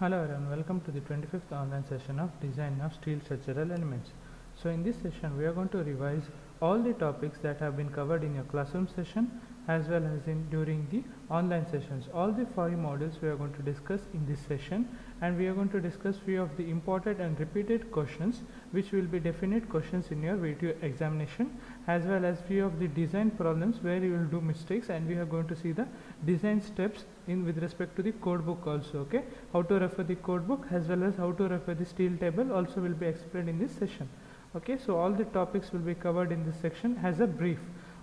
Hello everyone, welcome to the 25th online session of Design of Steel Structural Elements. So in this session we are going to revise all the topics that have been covered in your classroom session as well as in during the online sessions. All the five modules we are going to discuss in this session and we are going to discuss few of the important and repeated questions which will be definite questions in your video examination as well as few of the design problems where you will do mistakes and we are going to see the design steps in with respect to the code book also okay how to refer the code book as well as how to refer the steel table also will be explained in this session okay so all the topics will be covered in this section as a brief.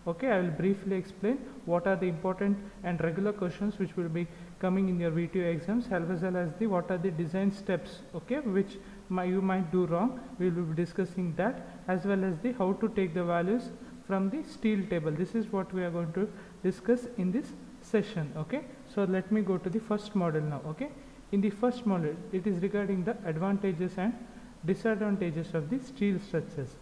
Okay i will briefly explain what are the important and regular questions which will be coming in your VTU exams as well as the what are the design steps okay which my, you might do wrong. We will be discussing that as well as the how to take the values from the steel table. This is what we are going to discuss in this session okay? So let me go to the first model now okay? In the first model it is regarding the advantages and disadvantages of the steel structures.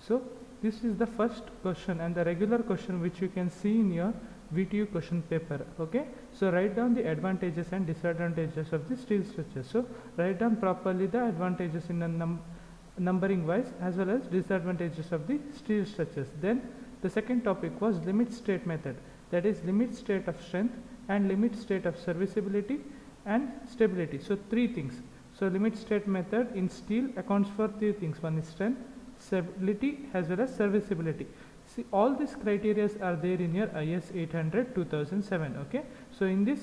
So this is the first question and the regular question which you can see in your VTU question paper okay? So write down the advantages and disadvantages of the steel structures. So write down properly the advantages in a num numbering wise as well as disadvantages of the steel structures. Then the second topic was limit state method. That is limit state of strength and limit state of serviceability and stability. So three things so limit state method in steel accounts for three things. One is strength stability as well as serviceability. See all these criteria are there in your IS 800 2007 okay? So in this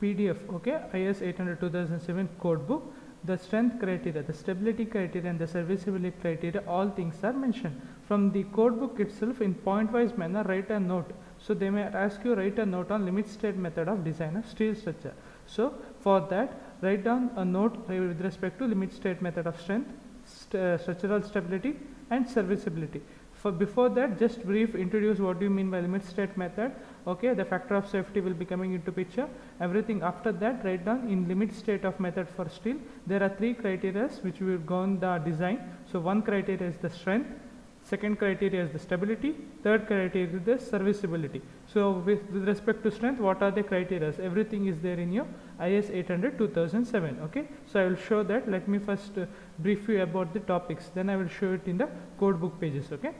PDF okay IS 800 2007 code book the strength criteria the stability criteria and the serviceability criteria all things are mentioned. From the code book itself in point wise manner write a note. So they may ask you write a note on limit state method of design of steel structure. So for that write down a note with respect to limit state method of strength st uh, structural stability and serviceability. For before that just brief introduce what do you mean by limit state method. Okay the factor of safety will be coming into picture. Everything after that write down in limit state of method for steel. There are three criteria which will go on the design. So one criteria is the strength second criteria is the stability. Third criteria is the serviceability. So with, with respect to strength what are the criteria? Everything is there in your is 800 2007 okay? So i will show that. Let me first uh, brief you about the topics. Then i will show it in the code book pages okay?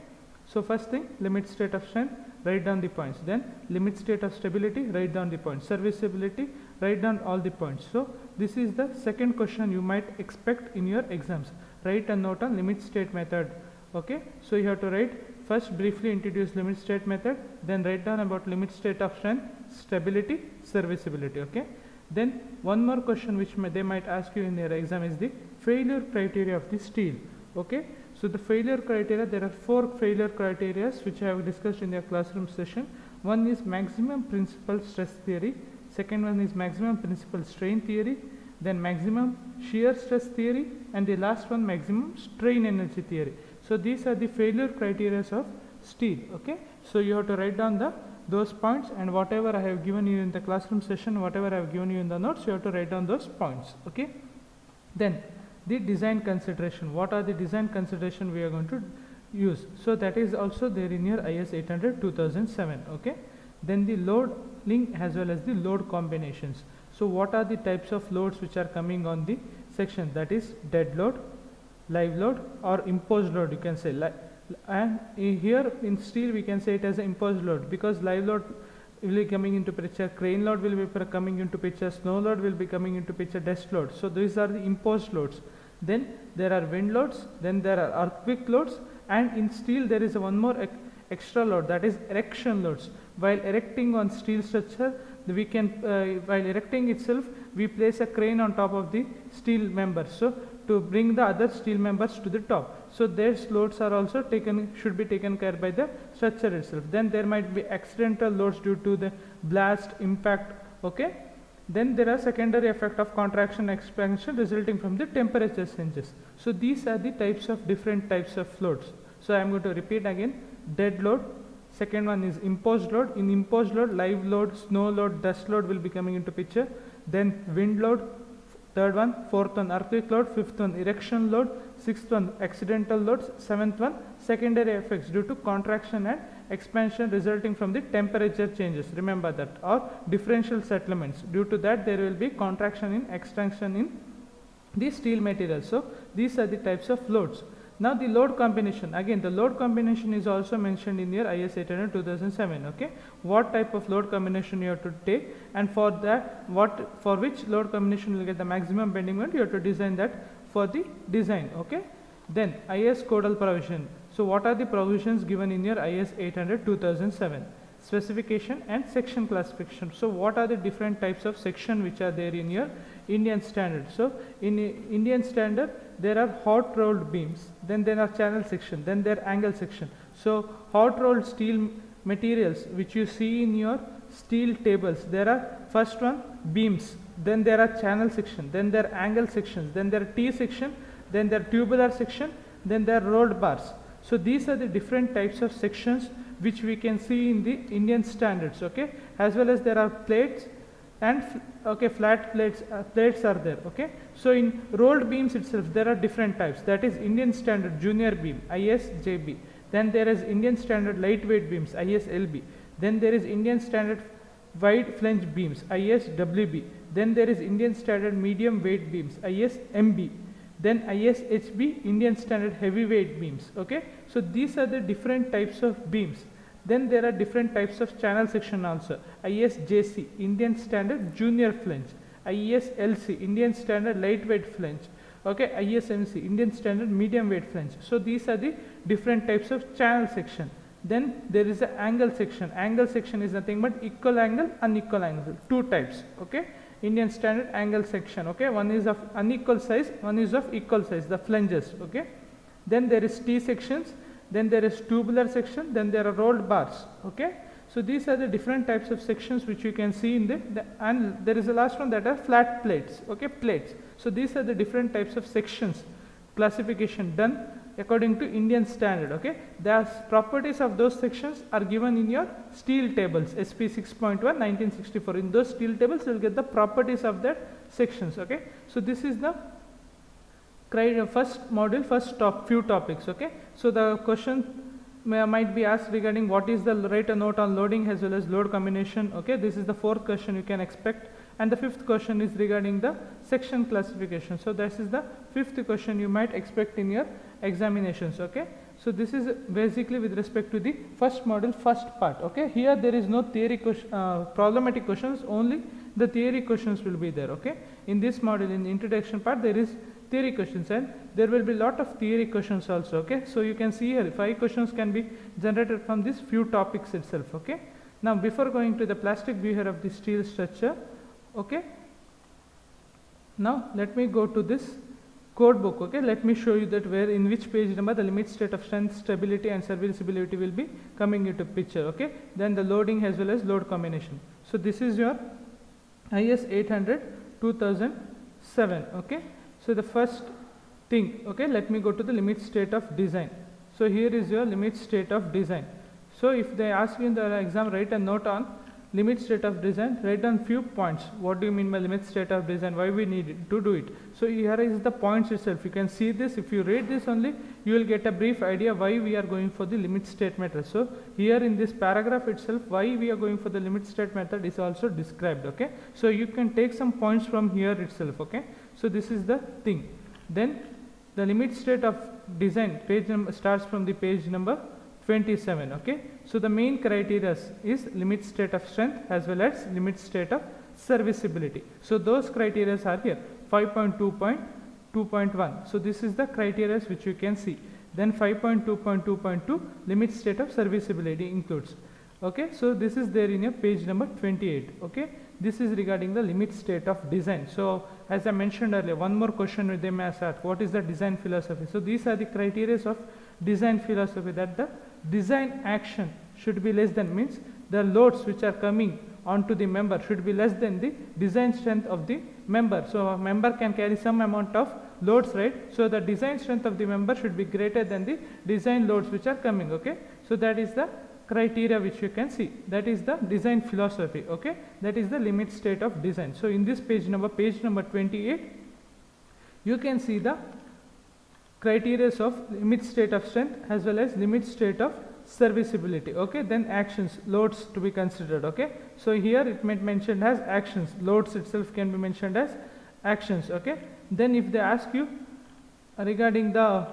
So first thing limit state of strength write down the points. Then limit state of stability write down the points. Serviceability write down all the points. So this is the second question you might expect in your exams. Write a note on limit state method okay? So you have to write first briefly introduce limit state method then write down about limit state of strength stability serviceability okay? Then one more question which may, they might ask you in their exam is the failure criteria of the steel okay? So the failure criteria there are four failure criteria which i have discussed in their classroom session. One is maximum principal stress theory second one is maximum principal strain theory then maximum shear stress theory and the last one maximum strain energy theory so these are the failure criteria of steel okay? So you have to write down the those points and whatever i have given you in the classroom session whatever i have given you in the notes you have to write down those points okay? Then the design consideration. What are the design consideration we are going to use? So that is also there in your is 800 2007 okay? Then the load link as well as the load combinations. So what are the types of loads which are coming on the section? That is dead load live load or imposed load you can say. And here in steel we can say it as imposed load because live load will be coming into picture crane load will be coming into picture snow load will be coming into picture dust load. So these are the imposed loads. Then there are wind loads then there are earthquake loads and in steel there is one more extra load that is erection loads. While erecting on steel structure we can uh, while erecting itself we place a crane on top of the steel member. So to bring the other steel members to the top. So their loads are also taken should be taken care by the structure itself. Then there might be accidental loads due to the blast impact okay? Then there are secondary effect of contraction expansion resulting from the temperature changes. So these are the types of different types of loads. So i am going to repeat again. Dead load second one is imposed load. In imposed load live load snow load dust load will be coming into picture. Then wind load third one fourth one earthquake load fifth one erection load sixth one accidental loads, seventh one secondary effects due to contraction and expansion resulting from the temperature changes. Remember that or differential settlements. Due to that there will be contraction in expansion in the steel material. So these are the types of loads. Now the load combination, again the load combination is also mentioned in your IS 800 2007, okay. What type of load combination you have to take and for that, what for which load combination will get the maximum bending moment, you have to design that for the design, okay. Then IS codal provision. So what are the provisions given in your IS 800 2007? Specification and section classification. So what are the different types of section which are there in your Indian standard? So in Indian standard, there are hot rolled beams, then there are channel section, then there are angle section. So hot rolled steel materials which you see in your steel tables, there are first one beams, then there are channel section, then there are angle sections, then there are T section, then there are tubular section, then there are rolled bars. So these are the different types of sections which we can see in the Indian standards, okay, as well as there are plates and okay flat plates uh, plates are there okay so in rolled beams itself there are different types. That is indian standard junior beam isjb then there is indian standard lightweight beams islb then there is indian standard wide flange beams iswb then there is indian standard medium weight beams ismb then ishb indian standard heavyweight beams okay? So these are the different types of beams. Then there are different types of channel section also. ISJC, Indian Standard Junior Flange. ISLC, Indian Standard Lightweight Flange. Okay, ISMC, Indian Standard Medium Weight Flange. So these are the different types of channel section. Then there is an angle section. Angle section is nothing but equal angle, unequal angle. Two types. Okay. Indian standard angle section. Okay. One is of unequal size, one is of equal size, the flanges. Okay. Then there is T sections then there is tubular section, then there are rolled bars. Okay. So these are the different types of sections which you can see in the, the and there is the last one that are flat plates. Okay, plates. So these are the different types of sections classification done according to Indian standard. Okay, the properties of those sections are given in your steel tables SP 6.1 1964. In those steel tables, you will get the properties of that sections. Okay, so this is the first module, first top few topics. Okay, so the question might be asked regarding what is the write a note on loading as well as load combination. Okay, this is the fourth question you can expect, and the fifth question is regarding the section classification. So this is the fifth question you might expect in your examinations. Okay, so this is basically with respect to the first model first part. Okay, here there is no theory question, uh, problematic questions, only the theory questions will be there. Okay, in this model in the introduction part, there is theory questions and there will be lot of theory questions also okay? So you can see here five questions can be generated from these few topics itself okay? Now before going to the plastic behavior of the steel structure okay? Now let me go to this code book okay? Let me show you that where in which page number the limit state of strength stability and serviceability will be coming into picture okay? Then the loading as well as load combination. So this is your is 800 2007 okay so the first thing, okay, let me go to the limit state of design. So here is your limit state of design. So if they ask you in the exam, write a note on limit state of design, write down few points. What do you mean by limit state of design? Why we need to do it? So here is the points itself. You can see this. If you read this only, you will get a brief idea why we are going for the limit state method. So here in this paragraph itself, why we are going for the limit state method is also described. Okay. So you can take some points from here itself. Okay. So this is the thing. Then the limit state of design page number starts from the page number 27. Okay. So the main criteria is limit state of strength as well as limit state of serviceability. So those criteria are here 5.2.2.1. So this is the criteria which you can see. Then 5.2.2.2 limit state of serviceability includes. Okay. So this is there in your page number 28. Okay. This is regarding the limit state of design. So as I mentioned earlier, one more question they may ask, what is the design philosophy? So these are the criteria of design philosophy that the design action should be less than means the loads which are coming onto the member should be less than the design strength of the member. So a member can carry some amount of loads, right? So the design strength of the member should be greater than the design loads which are coming, okay? So that is the criteria which you can see. That is the design philosophy okay? That is the limit state of design. So in this page number page number 28 you can see the criteria of limit state of strength as well as limit state of serviceability okay? Then actions loads to be considered okay? So here it might mentioned as actions. Loads itself can be mentioned as actions okay? Then if they ask you regarding the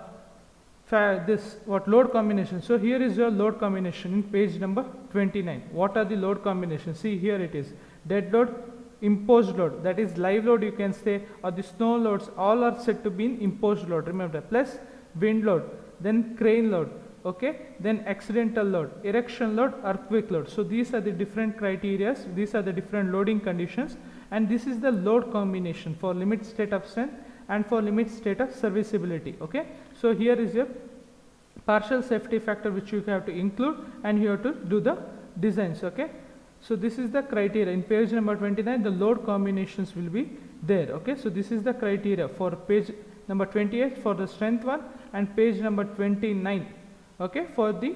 this what load combination? So here is your load combination in page number 29 what are the load combinations see here it is. Dead load imposed load. That is live load you can say or the snow loads all are said to be in imposed load. Remember plus wind load then crane load okay? Then accidental load erection load earthquake load. So these are the different criteria these are the different loading conditions and this is the load combination for limit state of strength and for limit state of serviceability okay so here is your partial safety factor which you have to include and you have to do the designs okay? So this is the criteria. In page number 29 the load combinations will be there okay? So this is the criteria for page number 28 for the strength one and page number 29 okay for the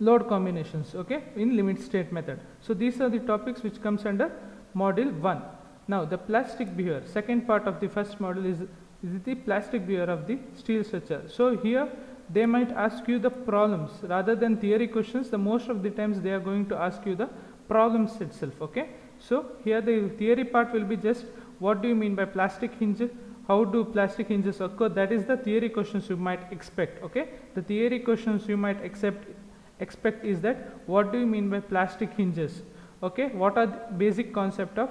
load combinations okay in limit state method. So these are the topics which comes under module 1 now the plastic behavior. Second part of the first module is is it the plastic behavior of the steel structure so here they might ask you the problems. Rather than theory questions the most of the times they are going to ask you the problems itself okay? So here the theory part will be just what do you mean by plastic hinges? How do plastic hinges occur? That is the theory questions you might expect okay? The theory questions you might accept expect is that what do you mean by plastic hinges? Okay what are the basic concept of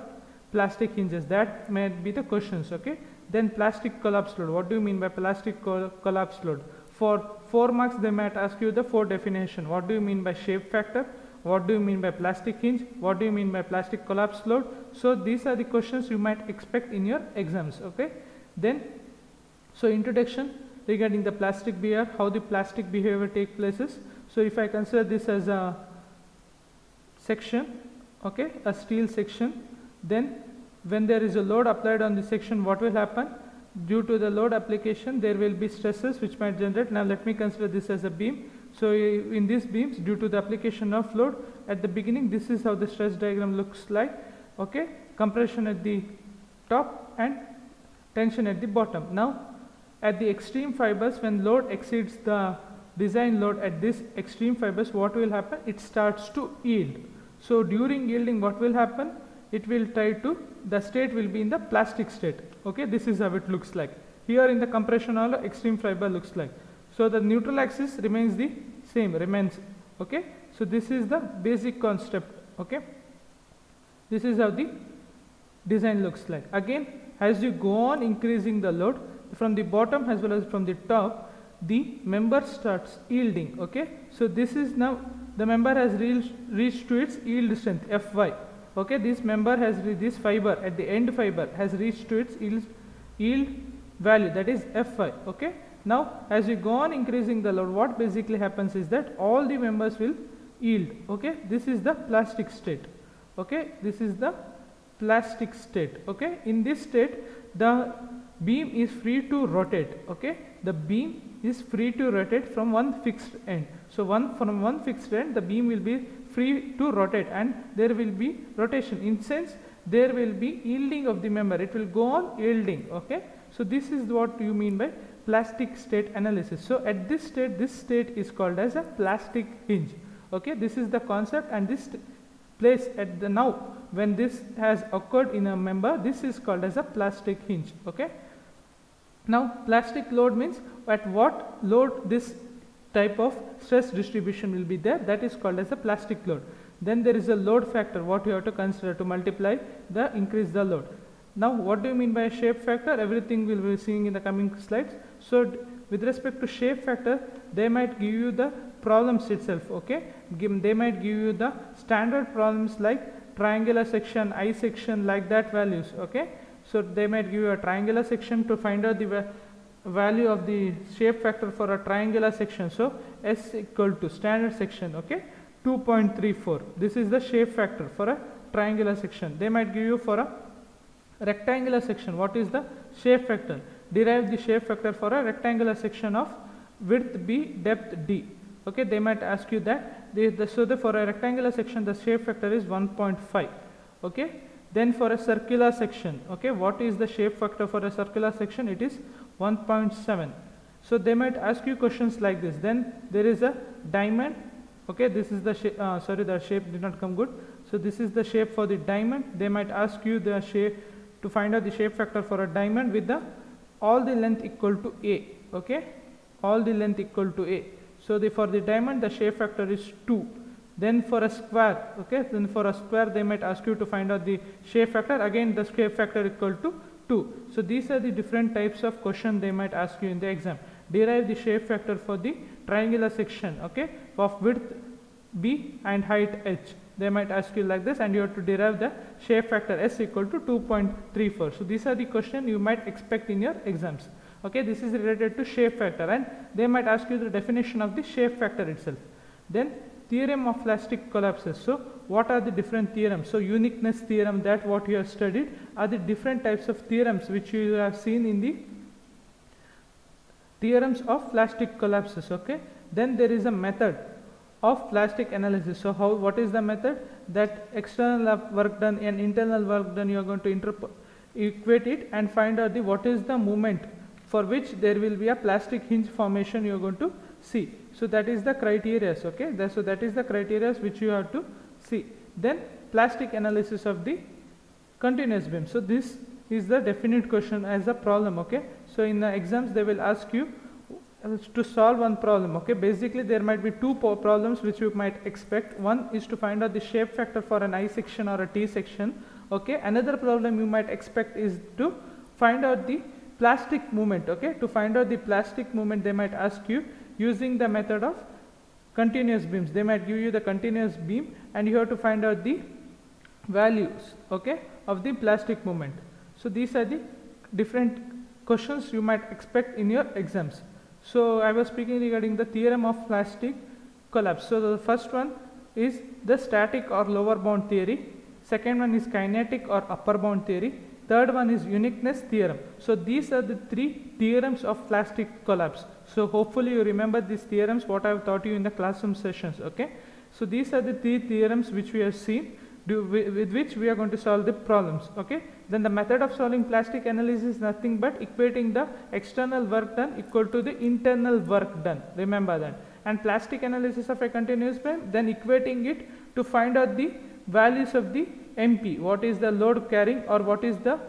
plastic hinges? That might be the questions okay then plastic collapse load what do you mean by plastic collapse load for 4 marks they might ask you the four definition. What do you mean by shape factor? What do you mean by plastic hinge? What do you mean by plastic collapse load? So these are the questions you might expect in your exams. Okay. Then so introduction regarding the plastic behavior, how the plastic behavior take places. So if I consider this as a section, okay, a steel section, then when there is a load applied on the section, what will happen? due to the load application there will be stresses which might generate. Now let me consider this as a beam. So in these beams due to the application of load at the beginning this is how the stress diagram looks like okay? Compression at the top and tension at the bottom. Now at the extreme fibers when load exceeds the design load at this extreme fibers what will happen? It starts to yield. So during yielding what will happen it will try to the state will be in the plastic state. Okay this is how it looks like. Here in the compression all extreme fiber looks like. So the neutral axis remains the same remains. Okay so this is the basic concept. Okay this is how the design looks like. Again as you go on increasing the load from the bottom as well as from the top the member starts yielding. Okay so this is now the member has reached, reached to its yield strength fy okay this member has this fiber at the end fiber has reached to its yield, yield value that is Fy okay? Now as we go on increasing the load what basically happens is that all the members will yield okay? This is the plastic state okay? This is the plastic state okay? In this state the beam is free to rotate okay? The beam is free to rotate from one fixed end. So one from one fixed end the beam will be free to rotate and there will be rotation. In sense there will be yielding of the member it will go on yielding okay? So this is what you mean by plastic state analysis. So at this state this state is called as a plastic hinge okay? This is the concept and this place at the now when this has occurred in a member this is called as a plastic hinge okay? Now plastic load means at what load this type of stress distribution will be there that is called as a plastic load. Then there is a load factor what you have to consider to multiply the increase the load. Now what do you mean by shape factor everything we will be seeing in the coming slides. So with respect to shape factor they might give you the problems itself okay give, they might give you the standard problems like triangular section I section like that values okay. So they might give you a triangular section to find out the value of the shape factor for a triangular section. So, S equal to standard section, okay, 2.34. This is the shape factor for a triangular section. They might give you for a rectangular section. What is the shape factor? Derive the shape factor for a rectangular section of width B, depth D. Okay, they might ask you that. The, so, the, for a rectangular section, the shape factor is 1.5. Okay, then for a circular section, okay, what is the shape factor for a circular section? It is 1.7 so they might ask you questions like this. Then there is a diamond. Okay this is the shape uh, sorry the shape did not come good. So this is the shape for the diamond. They might ask you the shape to find out the shape factor for a diamond with the all the length equal to a. Okay all the length equal to a. So the for the diamond the shape factor is 2 then for a square okay then for a square they might ask you to find out the shape factor. Again the shape factor equal to 2 so these are the different types of question they might ask you in the exam. Derive the shape factor for the triangular section okay of width b and height h. They might ask you like this and you have to derive the shape factor s equal to 2.34 so these are the question you might expect in your exams okay. This is related to shape factor and they might ask you the definition of the shape factor itself. Then theorem of plastic collapses. So what are the different theorems? So uniqueness theorem that what you have studied are the different types of theorems which you have seen in the theorems of plastic collapses okay? Then there is a method of plastic analysis. So how what is the method? That external work done and internal work done you are going to equate it and find out the what is the moment for which there will be a plastic hinge formation you are going to see so that is the criteria okay? That, so that is the criteria which you have to see. Then plastic analysis of the continuous beam. So this is the definite question as a problem okay? So in the exams they will ask you uh, to solve one problem okay? Basically there might be two problems which you might expect. One is to find out the shape factor for an I section or a T section okay? Another problem you might expect is to find out the plastic moment okay? To find out the plastic moment they might ask you using the method of continuous beams they might give you the continuous beam and you have to find out the values okay of the plastic moment. so these are the different questions you might expect in your exams so I was speaking regarding the theorem of plastic collapse. So the first one is the static or lower bound theory. Second one is kinetic or upper bound theory. Third one is uniqueness theorem. So these are the three theorems of plastic collapse. So hopefully you remember these theorems what I have taught you in the classroom sessions. Okay. So these are the three theorems which we have seen do, with, which we are going to solve the problems. Okay. Then the method of solving plastic analysis is nothing but equating the external work done equal to the internal work done. Remember that. And plastic analysis of a continuous beam, then equating it to find out the values of the MP. What is the load carrying or what is the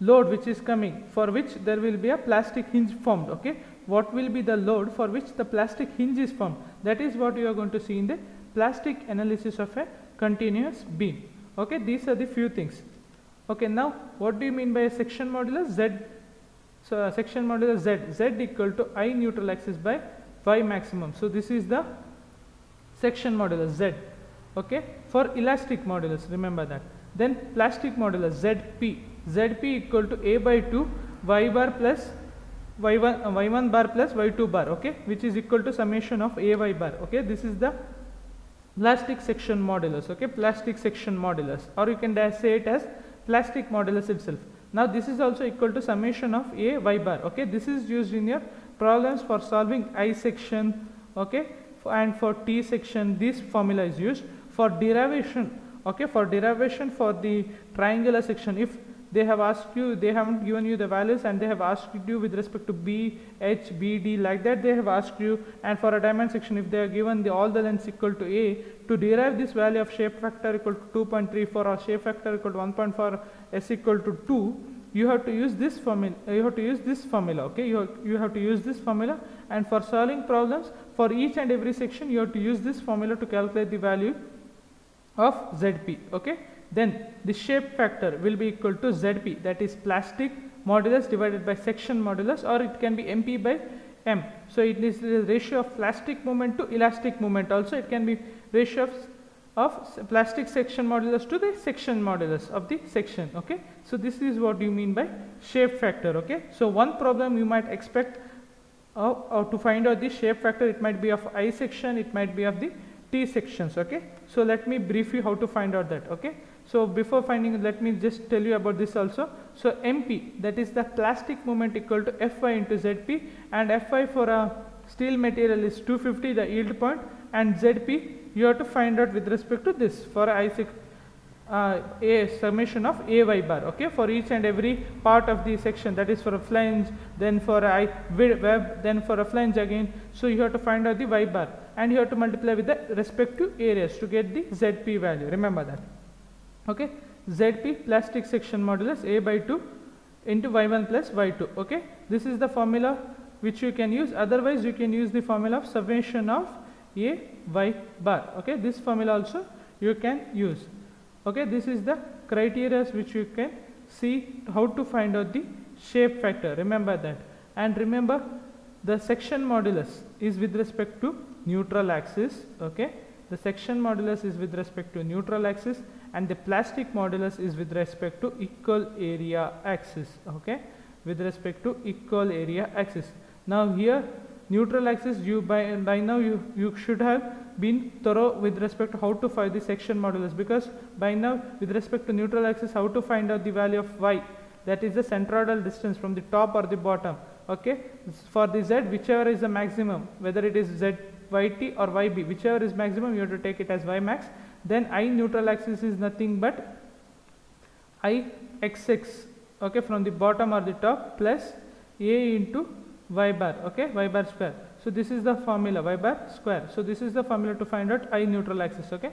load which is coming for which there will be a plastic hinge formed. Okay. What will be the load for which the plastic hinge is formed? That is what you are going to see in the plastic analysis of a continuous beam. Okay. These are the few things. Okay, now what do you mean by a section modulus? Z. So a section modulus Z. Z equal to I neutral axis by Y maximum. So this is the section modulus Z. Okay, for elastic modulus, remember that. Then plastic modulus ZP. ZP equal to A by 2 Y bar plus Y1, uh, Y1 bar plus Y2 bar. Okay, which is equal to summation of AY bar. Okay, this is the plastic section modulus. Okay, plastic section modulus, or you can say it as plastic modulus itself. Now this is also equal to summation of A y bar. Okay, this is used in your problems for solving I section. Okay, and for T section this formula is used for derivation. Okay, for derivation for the triangular section if they have asked you they haven't given you the values and they have asked you with respect to b h b d like that they have asked you. And for a diamond section if they are given the all the lengths equal to a to derive this value of shape factor equal to 2.34 or shape factor equal to 1.4 s equal to 2 you have to use this formula you have to use this formula okay? You have, you have to use this formula. And for solving problems for each and every section you have to use this formula to calculate the value of zp okay then the shape factor will be equal to Zp that is plastic modulus divided by section modulus or it can be MP by M. So it is the ratio of plastic moment to elastic moment also it can be ratio of, of plastic section modulus to the section modulus of the section okay. So this is what you mean by shape factor okay. So one problem you might expect uh, uh, to find out the shape factor it might be of I section it might be of the T sections okay. So let me brief you how to find out that okay. So before finding let me just tell you about this also. So MP that is the plastic moment equal to Fy into Zp and Fy for a steel material is 250 the yield point and Zp you have to find out with respect to this for I uh, a summation of a y bar okay? For each and every part of the section that is for a flange then for a web then for a flange again. So you have to find out the y bar and you have to multiply with the respective areas to get the zp value. Remember that okay? Zp plastic section modulus a by 2 into y1 plus y2 okay? This is the formula which you can use. Otherwise you can use the formula of summation of a y bar. Okay? This formula also you can use. Okay? This is the criteria which you can see how to find out the shape factor. Remember that. And remember the section modulus is with respect to neutral axis. Okay? The section modulus is with respect to neutral axis and the plastic modulus is with respect to equal area axis okay? With respect to equal area axis. Now here neutral axis you by, by now you, you should have been thorough with respect to how to find the section modulus. Because by now with respect to neutral axis how to find out the value of y? That is the centroidal distance from the top or the bottom okay? For the z whichever is the maximum whether it is z yt or yb whichever is maximum you have to take it as y max then i neutral axis is nothing but i xx okay from the bottom or the top plus a into y bar okay y bar square. So this is the formula y bar square. So this is the formula to find out i neutral axis okay.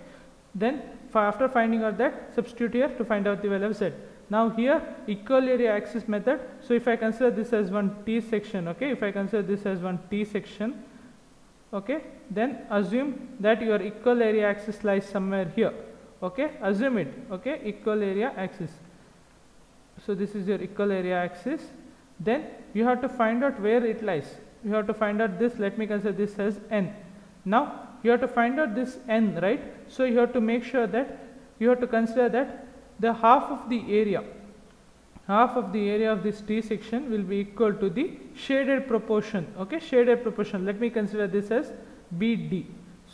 Then after finding out that substitute here to find out the value of z. Now here equal area axis method. So if i consider this as one t section okay if i consider this as one t section okay? Then assume that your equal area axis lies somewhere here. Okay? Assume it. Okay? Equal area axis. So this is your equal area axis. Then you have to find out where it lies. You have to find out this. Let me consider this as n. Now you have to find out this n right? So you have to make sure that you have to consider that the half of the area half of the area of this t section will be equal to the shaded proportion. Okay shaded proportion. Let me consider this as bd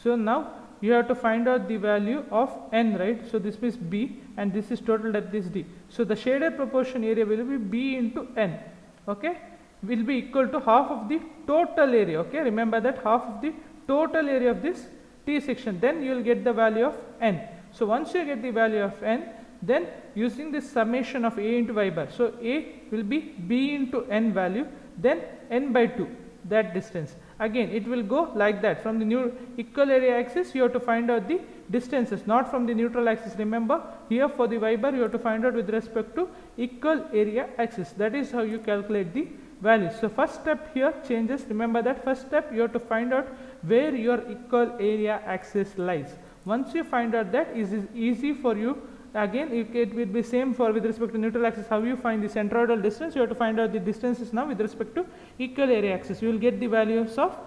so now you have to find out the value of n right? So this is b and this is total depth is d. So the shaded proportion area will be b into n. Okay will be equal to half of the total area. Okay remember that half of the total area of this t section. Then you will get the value of n. So once you get the value of n then using this summation of a into y bar. So a will be b into n value then n by 2 that distance. Again it will go like that. From the new equal area axis you have to find out the distances not from the neutral axis. Remember here for the y bar you have to find out with respect to equal area axis. That is how you calculate the values. So first step here changes. Remember that first step you have to find out where your equal area axis lies. Once you find out that is easy for you again it, it will be same for with respect to neutral axis. How you find the centroidal distance you have to find out the distances now with respect to equal area axis. You will get the values of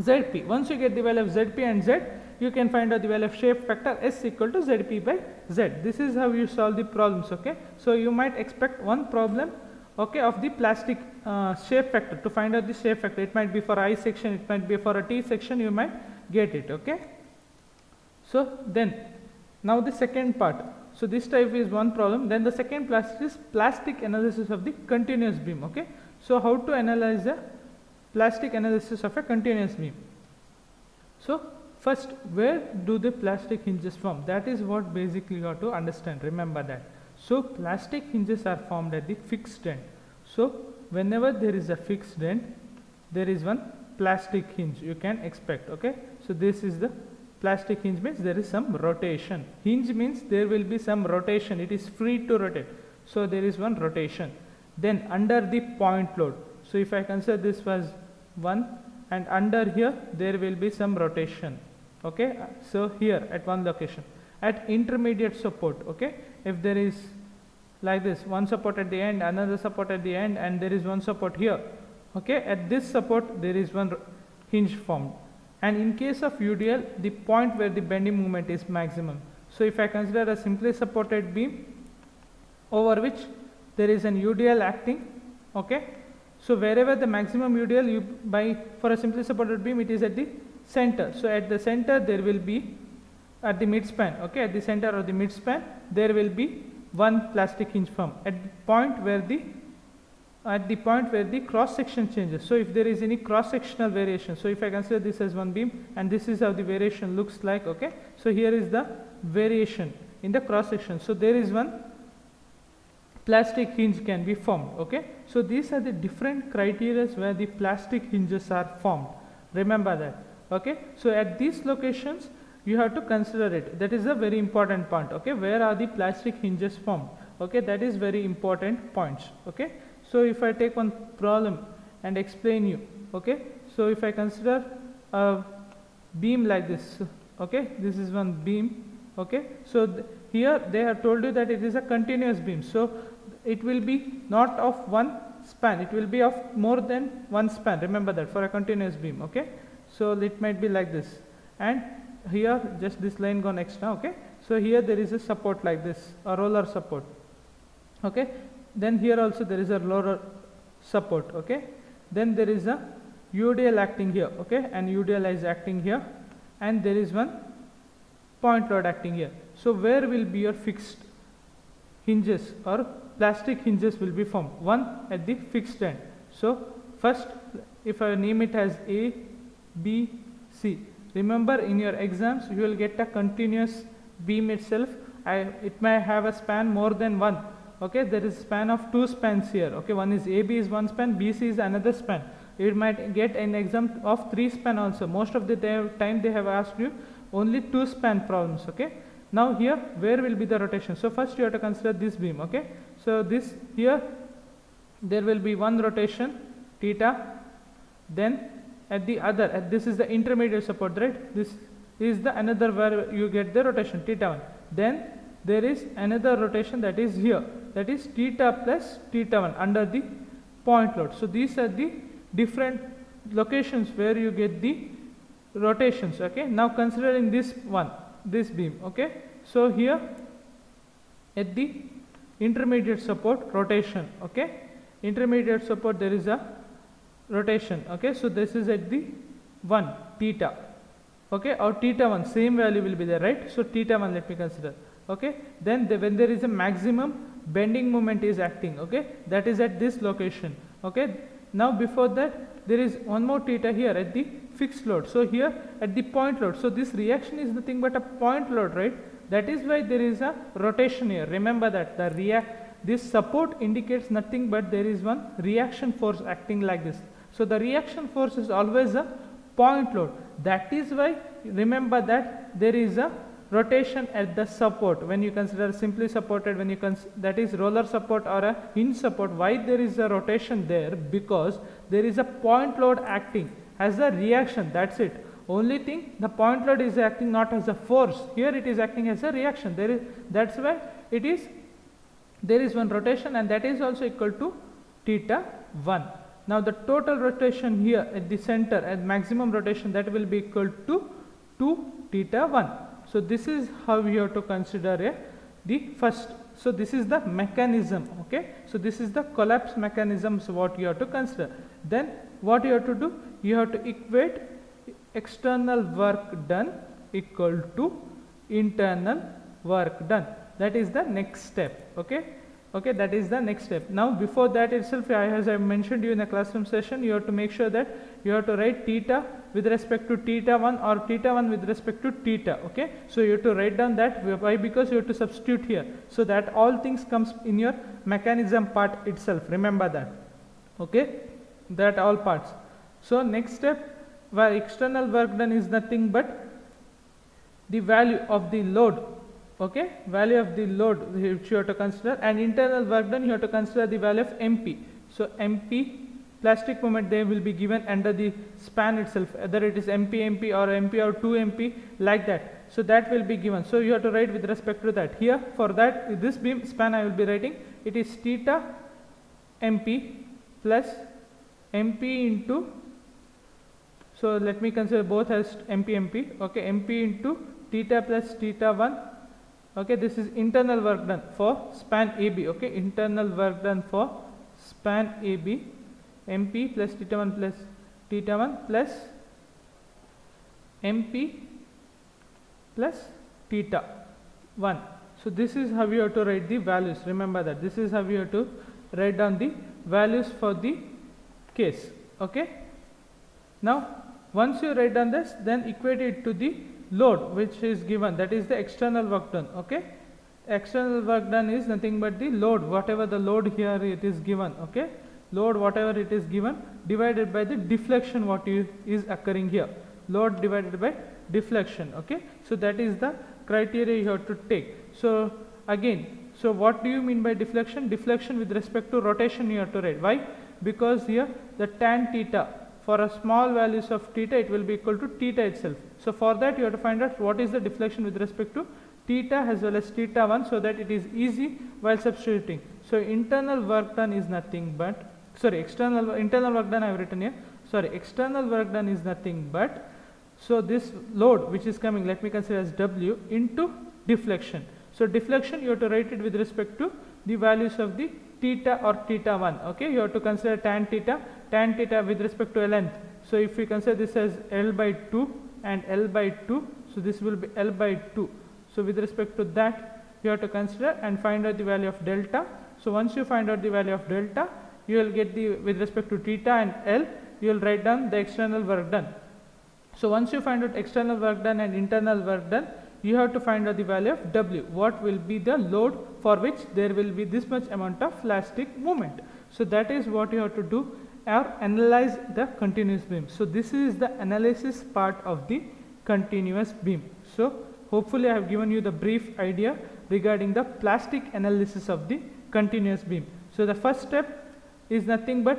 zp. Once you get the value of zp and z you can find out the value of shape factor s equal to zp by z. This is how you solve the problems okay? So you might expect one problem okay of the plastic uh, shape factor. To find out the shape factor it might be for i section it might be for a t section you might get it okay? So then now the second part so this type is one problem then the second plastic is plastic analysis of the continuous beam okay so how to analyze the plastic analysis of a continuous beam so first where do the plastic hinges form that is what basically you have to understand remember that so plastic hinges are formed at the fixed end. So whenever there is a fixed end, there is one plastic hinge you can expect. Okay. So this is the plastic hinge means there is some rotation. Hinge means there will be some rotation. It is free to rotate. So there is one rotation. Then under the point load. So if I consider this was 1 and under here there will be some rotation. Okay. So here at one location at intermediate support. Okay if there is like this one support at the end another support at the end and there is one support here okay at this support there is one hinge formed and in case of UDL the point where the bending moment is maximum. So if I consider a simply supported beam over which there is an UDL acting okay? So wherever the maximum UDL you by for a simply supported beam it is at the center. So at the center there will be at the midspan okay? At the center of the midspan there will be one plastic hinge form at the point where the at the point where the cross section changes. So if there is any cross sectional variation so if i consider this as one beam and this is how the variation looks like okay so here is the variation in the cross section. So there is one plastic hinge can be formed okay. So these are the different criteria where the plastic hinges are formed. Remember that okay. So at these locations you have to consider it. That is a very important point okay. Where are the plastic hinges formed okay. That is very important points okay so if i take one problem and explain you okay? So if i consider a beam like this okay? This is one beam okay? So here they have told you that it is a continuous beam. So it will be not of one span it will be of more than one span. Remember that for a continuous beam okay? So it might be like this. And here just this line gone extra okay? So here there is a support like this a roller support okay then here also there is a roller support okay? Then there is a UDL acting here okay? And UDL is acting here. And there is one point load acting here. So where will be your fixed hinges or plastic hinges will be formed? One at the fixed end. So first if I name it as A B C. Remember in your exams you will get a continuous beam itself. I, it may have a span more than one okay there is span of two spans here. Okay one is AB is one span BC is another span. You might get an exam of three span also. Most of the time they have asked you only two span problems okay? Now here where will be the rotation? So first you have to consider this beam okay? So this here there will be one rotation theta then at the other at this is the intermediate support right? This is the another where you get the rotation theta 1 then there is another rotation that is here that is theta plus theta 1 under the point load. So these are the different locations where you get the rotations okay? Now considering this one this beam okay? So here at the intermediate support rotation okay? Intermediate support there is a rotation okay? So this is at the 1 theta okay? Or theta 1 same value will be there right? So theta 1 let me consider okay? Then the, when there is a maximum bending moment is acting okay? That is at this location okay? Now before that there is one more theta here at the fixed load. So here at the point load. So this reaction is nothing but a point load right? That is why there is a rotation here. Remember that the react this support indicates nothing but there is one reaction force acting like this. So the reaction force is always a point load. That is why remember that there is a rotation at the support. When you consider simply supported when you can that is roller support or a hinge support why there is a rotation there? Because there is a point load acting as a reaction. That's it. Only thing the point load is acting not as a force. Here it is acting as a reaction. There is that's why it is there is one rotation and that is also equal to theta 1 now the total rotation here at the center at maximum rotation that will be equal to 2 theta 1. So this is how you have to consider a, the first. So this is the mechanism okay. So this is the collapse mechanisms what you have to consider. Then what you have to do? You have to equate external work done equal to internal work done. That is the next step okay okay that is the next step. Now before that itself as i mentioned you in the classroom session you have to make sure that you have to write theta with respect to theta 1 or theta 1 with respect to theta okay? So you have to write down that why? Because you have to substitute here. So that all things comes in your mechanism part itself. Remember that okay? That all parts. So next step where external work done is nothing but the value of the load okay? Value of the load which you have to consider. And internal work done you have to consider the value of mp so mp plastic moment they will be given under the span itself. Whether it is mp mp or mp or 2 mp like that. So that will be given. So you have to write with respect to that. Here for that this beam span i will be writing. It is theta mp plus mp into so let me consider both as mp mp okay? Mp into theta plus theta 1 okay this is internal work done for span AB okay internal work done for span AB MP plus theta 1 plus theta 1 plus MP plus theta 1 so this is how you have to write the values. Remember that. This is how you have to write down the values for the case. Okay? Now once you write down this then equate it to the load which is given that is the external work done okay? External work done is nothing but the load whatever the load here it is given okay? Load whatever it is given divided by the deflection what you, is occurring here. Load divided by deflection okay? So that is the criteria you have to take. So again so what do you mean by deflection? Deflection with respect to rotation you have to write. Why? Because here the tan theta for a small values of theta it will be equal to theta itself so for that you have to find out what is the deflection with respect to theta as well as theta 1 so that it is easy while substituting. So internal work done is nothing but sorry external internal work done I have written here. Sorry external work done is nothing but so this load which is coming let me consider as W into deflection. So deflection you have to write it with respect to the values of the theta or theta 1 okay? You have to consider tan theta. Tan theta with respect to a length. So if we consider this as L by 2 and L by 2 so this will be L by 2 so with respect to that you have to consider and find out the value of delta so once you find out the value of delta you will get the with respect to theta and L you will write down the external work done. So once you find out external work done and internal work done you have to find out the value of W what will be the load for which there will be this much amount of plastic moment. So that is what you have to do or analyze the continuous beam. So this is the analysis part of the continuous beam. So hopefully I have given you the brief idea regarding the plastic analysis of the continuous beam. So the first step is nothing but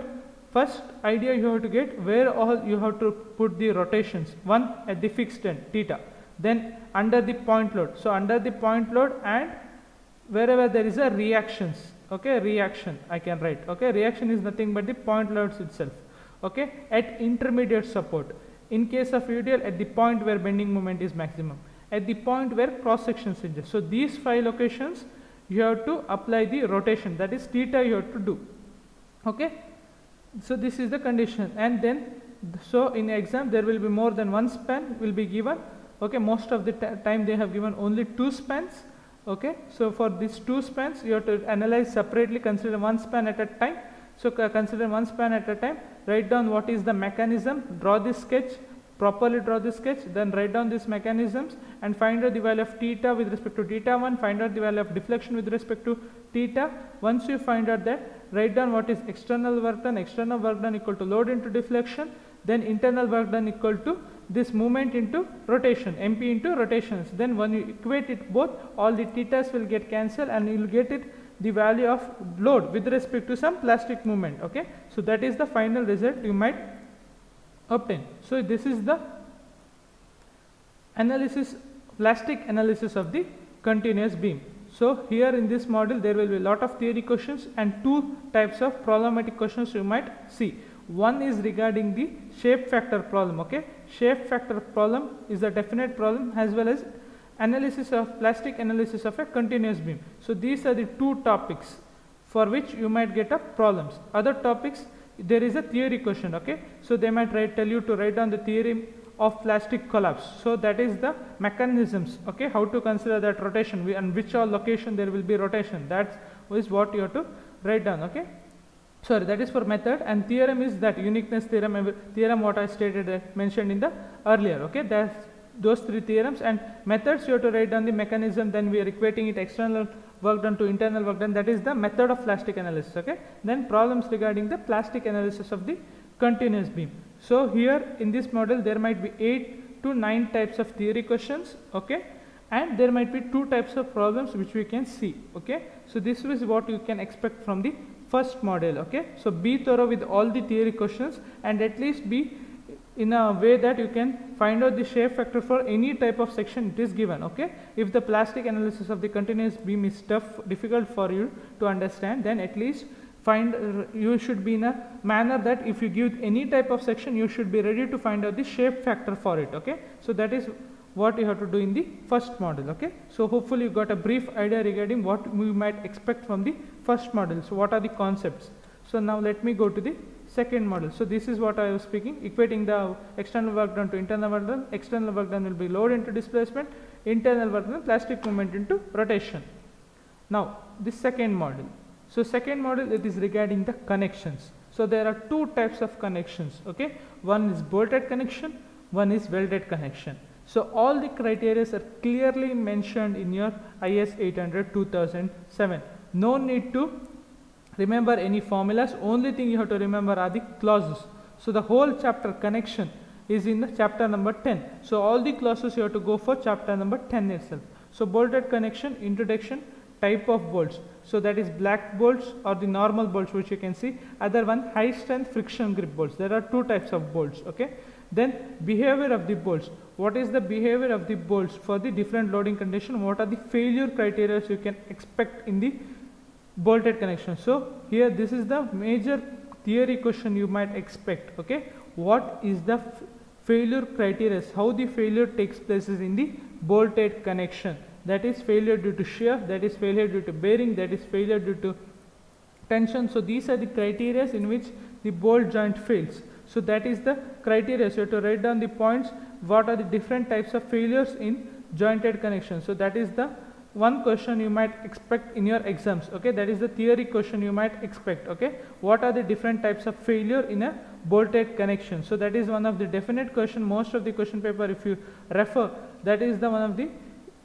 first idea you have to get where all you have to put the rotations one at the fixed end theta then under the point load so under the point load and wherever there is a reactions okay reaction i can write. Okay reaction is nothing but the point loads itself. Okay at intermediate support. In case of UDL at the point where bending moment is maximum. At the point where cross section changes. So these five locations you have to apply the rotation. That is theta you have to do. Okay? So this is the condition. And then so in exam there will be more than one span will be given. Okay most of the time they have given only two spans okay? So for these two spans you have to analyze separately consider one span at a time. So consider one span at a time. Write down what is the mechanism draw this sketch properly draw the sketch then write down these mechanisms and find out the value of theta with respect to theta 1 find out the value of deflection with respect to theta. Once you find out that write down what is external work done. External work done equal to load into deflection then internal work done equal to this movement into rotation mp into rotations then when you equate it both all the thetas will get cancelled and you will get it the value of load with respect to some plastic moment okay so that is the final result you might obtain. So, this is the analysis plastic analysis of the continuous beam. So, here in this model there will be a lot of theory questions and two types of problematic questions you might see. One is regarding the shape factor problem. Okay, Shape factor problem is a definite problem as well as analysis of plastic analysis of a continuous beam. So, these are the two topics for which you might get up problems. Other topics there is a theory question okay? So they might write tell you to write down the theory of plastic collapse. So that is the mechanisms okay? How to consider that rotation we, and which all location there will be rotation. That is what you have to write down okay sorry that is for method and theorem is that uniqueness theorem theorem what i stated uh, mentioned in the earlier okay? That's those three theorems and methods you have to write down the mechanism then we are equating it external work done to internal work done that is the method of plastic analysis okay? Then problems regarding the plastic analysis of the continuous beam. So here in this model there might be 8 to 9 types of theory questions okay? And there might be two types of problems which we can see okay? So this is what you can expect from the first model okay? So be thorough with all the theory questions and at least be in a way that you can find out the shape factor for any type of section it is given okay? If the plastic analysis of the continuous beam is tough difficult for you to understand then at least find uh, you should be in a manner that if you give any type of section you should be ready to find out the shape factor for it okay? So that is what you have to do in the first model okay so hopefully you got a brief idea regarding what we might expect from the first model so what are the concepts so now let me go to the second model. So this is what I was speaking, equating the external work done to internal work done. External work done will be load into displacement, internal work done plastic moment into rotation. Now this second model. So second model it is regarding the connections. So there are two types of connections. Okay, one is bolted connection, one is welded connection. So all the criteria are clearly mentioned in your IS 800 2007. No need to remember any formulas. Only thing you have to remember are the clauses. So the whole chapter connection is in the chapter number 10. So all the clauses you have to go for chapter number 10 itself. So bolted connection, introduction, type of bolts. So that is black bolts or the normal bolts which you can see. Other one high strength friction grip bolts. There are two types of bolts. Okay. Then behavior of the bolts. What is the behavior of the bolts for the different loading condition? What are the failure criteria you can expect in the bolted connection? So here this is the major theory question you might expect. Okay. What is the failure criteria? How the failure takes places in the bolted connection? That is failure due to shear, that is failure due to bearing, that is failure due to tension. So these are the criteria in which the bolt joint fails. So that is the criteria. So you have to write down the points. What are the different types of failures in jointed connection? So that is the one question you might expect in your exams. Okay, that is the theory question you might expect. Okay, what are the different types of failure in a bolted connection? So that is one of the definite question. Most of the question paper, if you refer, that is the one of the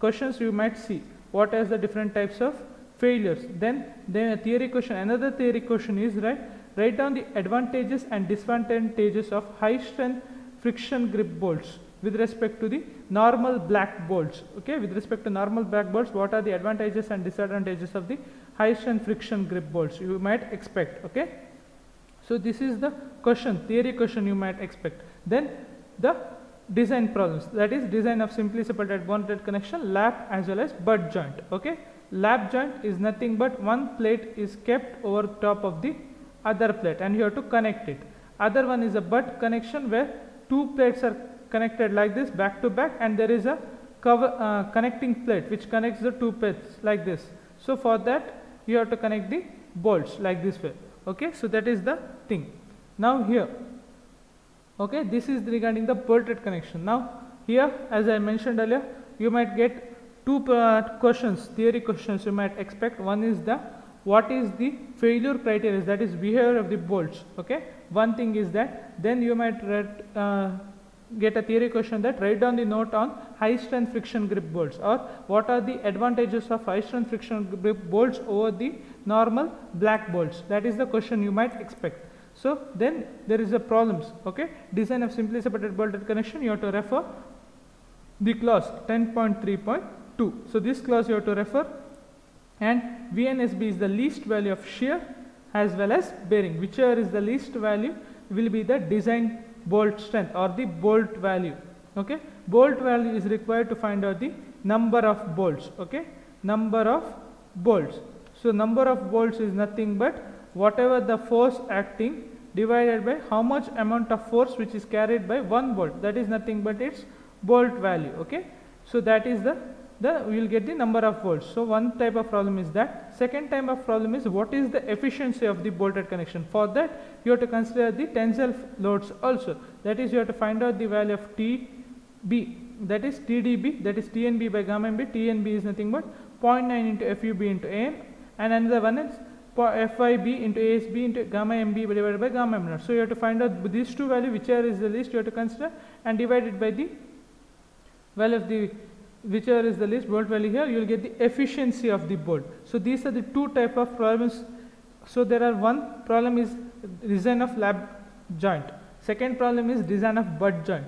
questions you might see. What are the different types of failures? Then, then a theory question. Another theory question is right Write down the advantages and disadvantages of high strength friction grip bolts with respect to the normal black bolts. Okay, with respect to normal black bolts, what are the advantages and disadvantages of the high strength friction grip bolts you might expect. Okay, so this is the question, theory question you might expect. Then the design problems that is design of simply separated bonded connection lap as well as butt joint. Okay, lap joint is nothing but one plate is kept over top of the other plate and you have to connect it. Other one is a butt connection where two plates are connected like this back to back and there is a cover uh, connecting plate which connects the two plates like this. So for that you have to connect the bolts like this way. Okay, so that is the thing. Now here, okay, this is regarding the bolted connection. Now here, as I mentioned earlier, you might get two uh, questions, theory questions you might expect. One is the what is the failure criteria that is behavior of the bolts okay one thing is that then you might read, uh, get a theory question that write down the note on high strength friction grip bolts or what are the advantages of high strength friction grip bolts over the normal black bolts? That is the question you might expect. So then there is a problems okay? Design of simply separated bolted connection you have to refer the clause 10.3.2 so this clause you have to refer and VNSB is the least value of shear as well as bearing. Whichever is the least value will be the design bolt strength or the bolt value okay? Bolt value is required to find out the number of bolts okay? Number of bolts. So number of bolts is nothing but whatever the force acting divided by how much amount of force which is carried by one bolt. That is nothing but its bolt value okay? So that is the the we will get the number of bolts. So one type of problem is that. Second type of problem is what is the efficiency of the bolted connection. For that you have to consider the tensile loads also. That is you have to find out the value of TB that is TDB that is TNB by gamma MB. TNB is nothing but 0.9 into FUB into AM and another one is FIB into ASB into gamma MB divided by gamma M naught. So you have to find out these two value whichever is the least you have to consider and divide it by the value of the whichever is the least bolt value here you will get the efficiency of the bolt. So these are the two type of problems. So there are one problem is design of lap joint. Second problem is design of butt joint.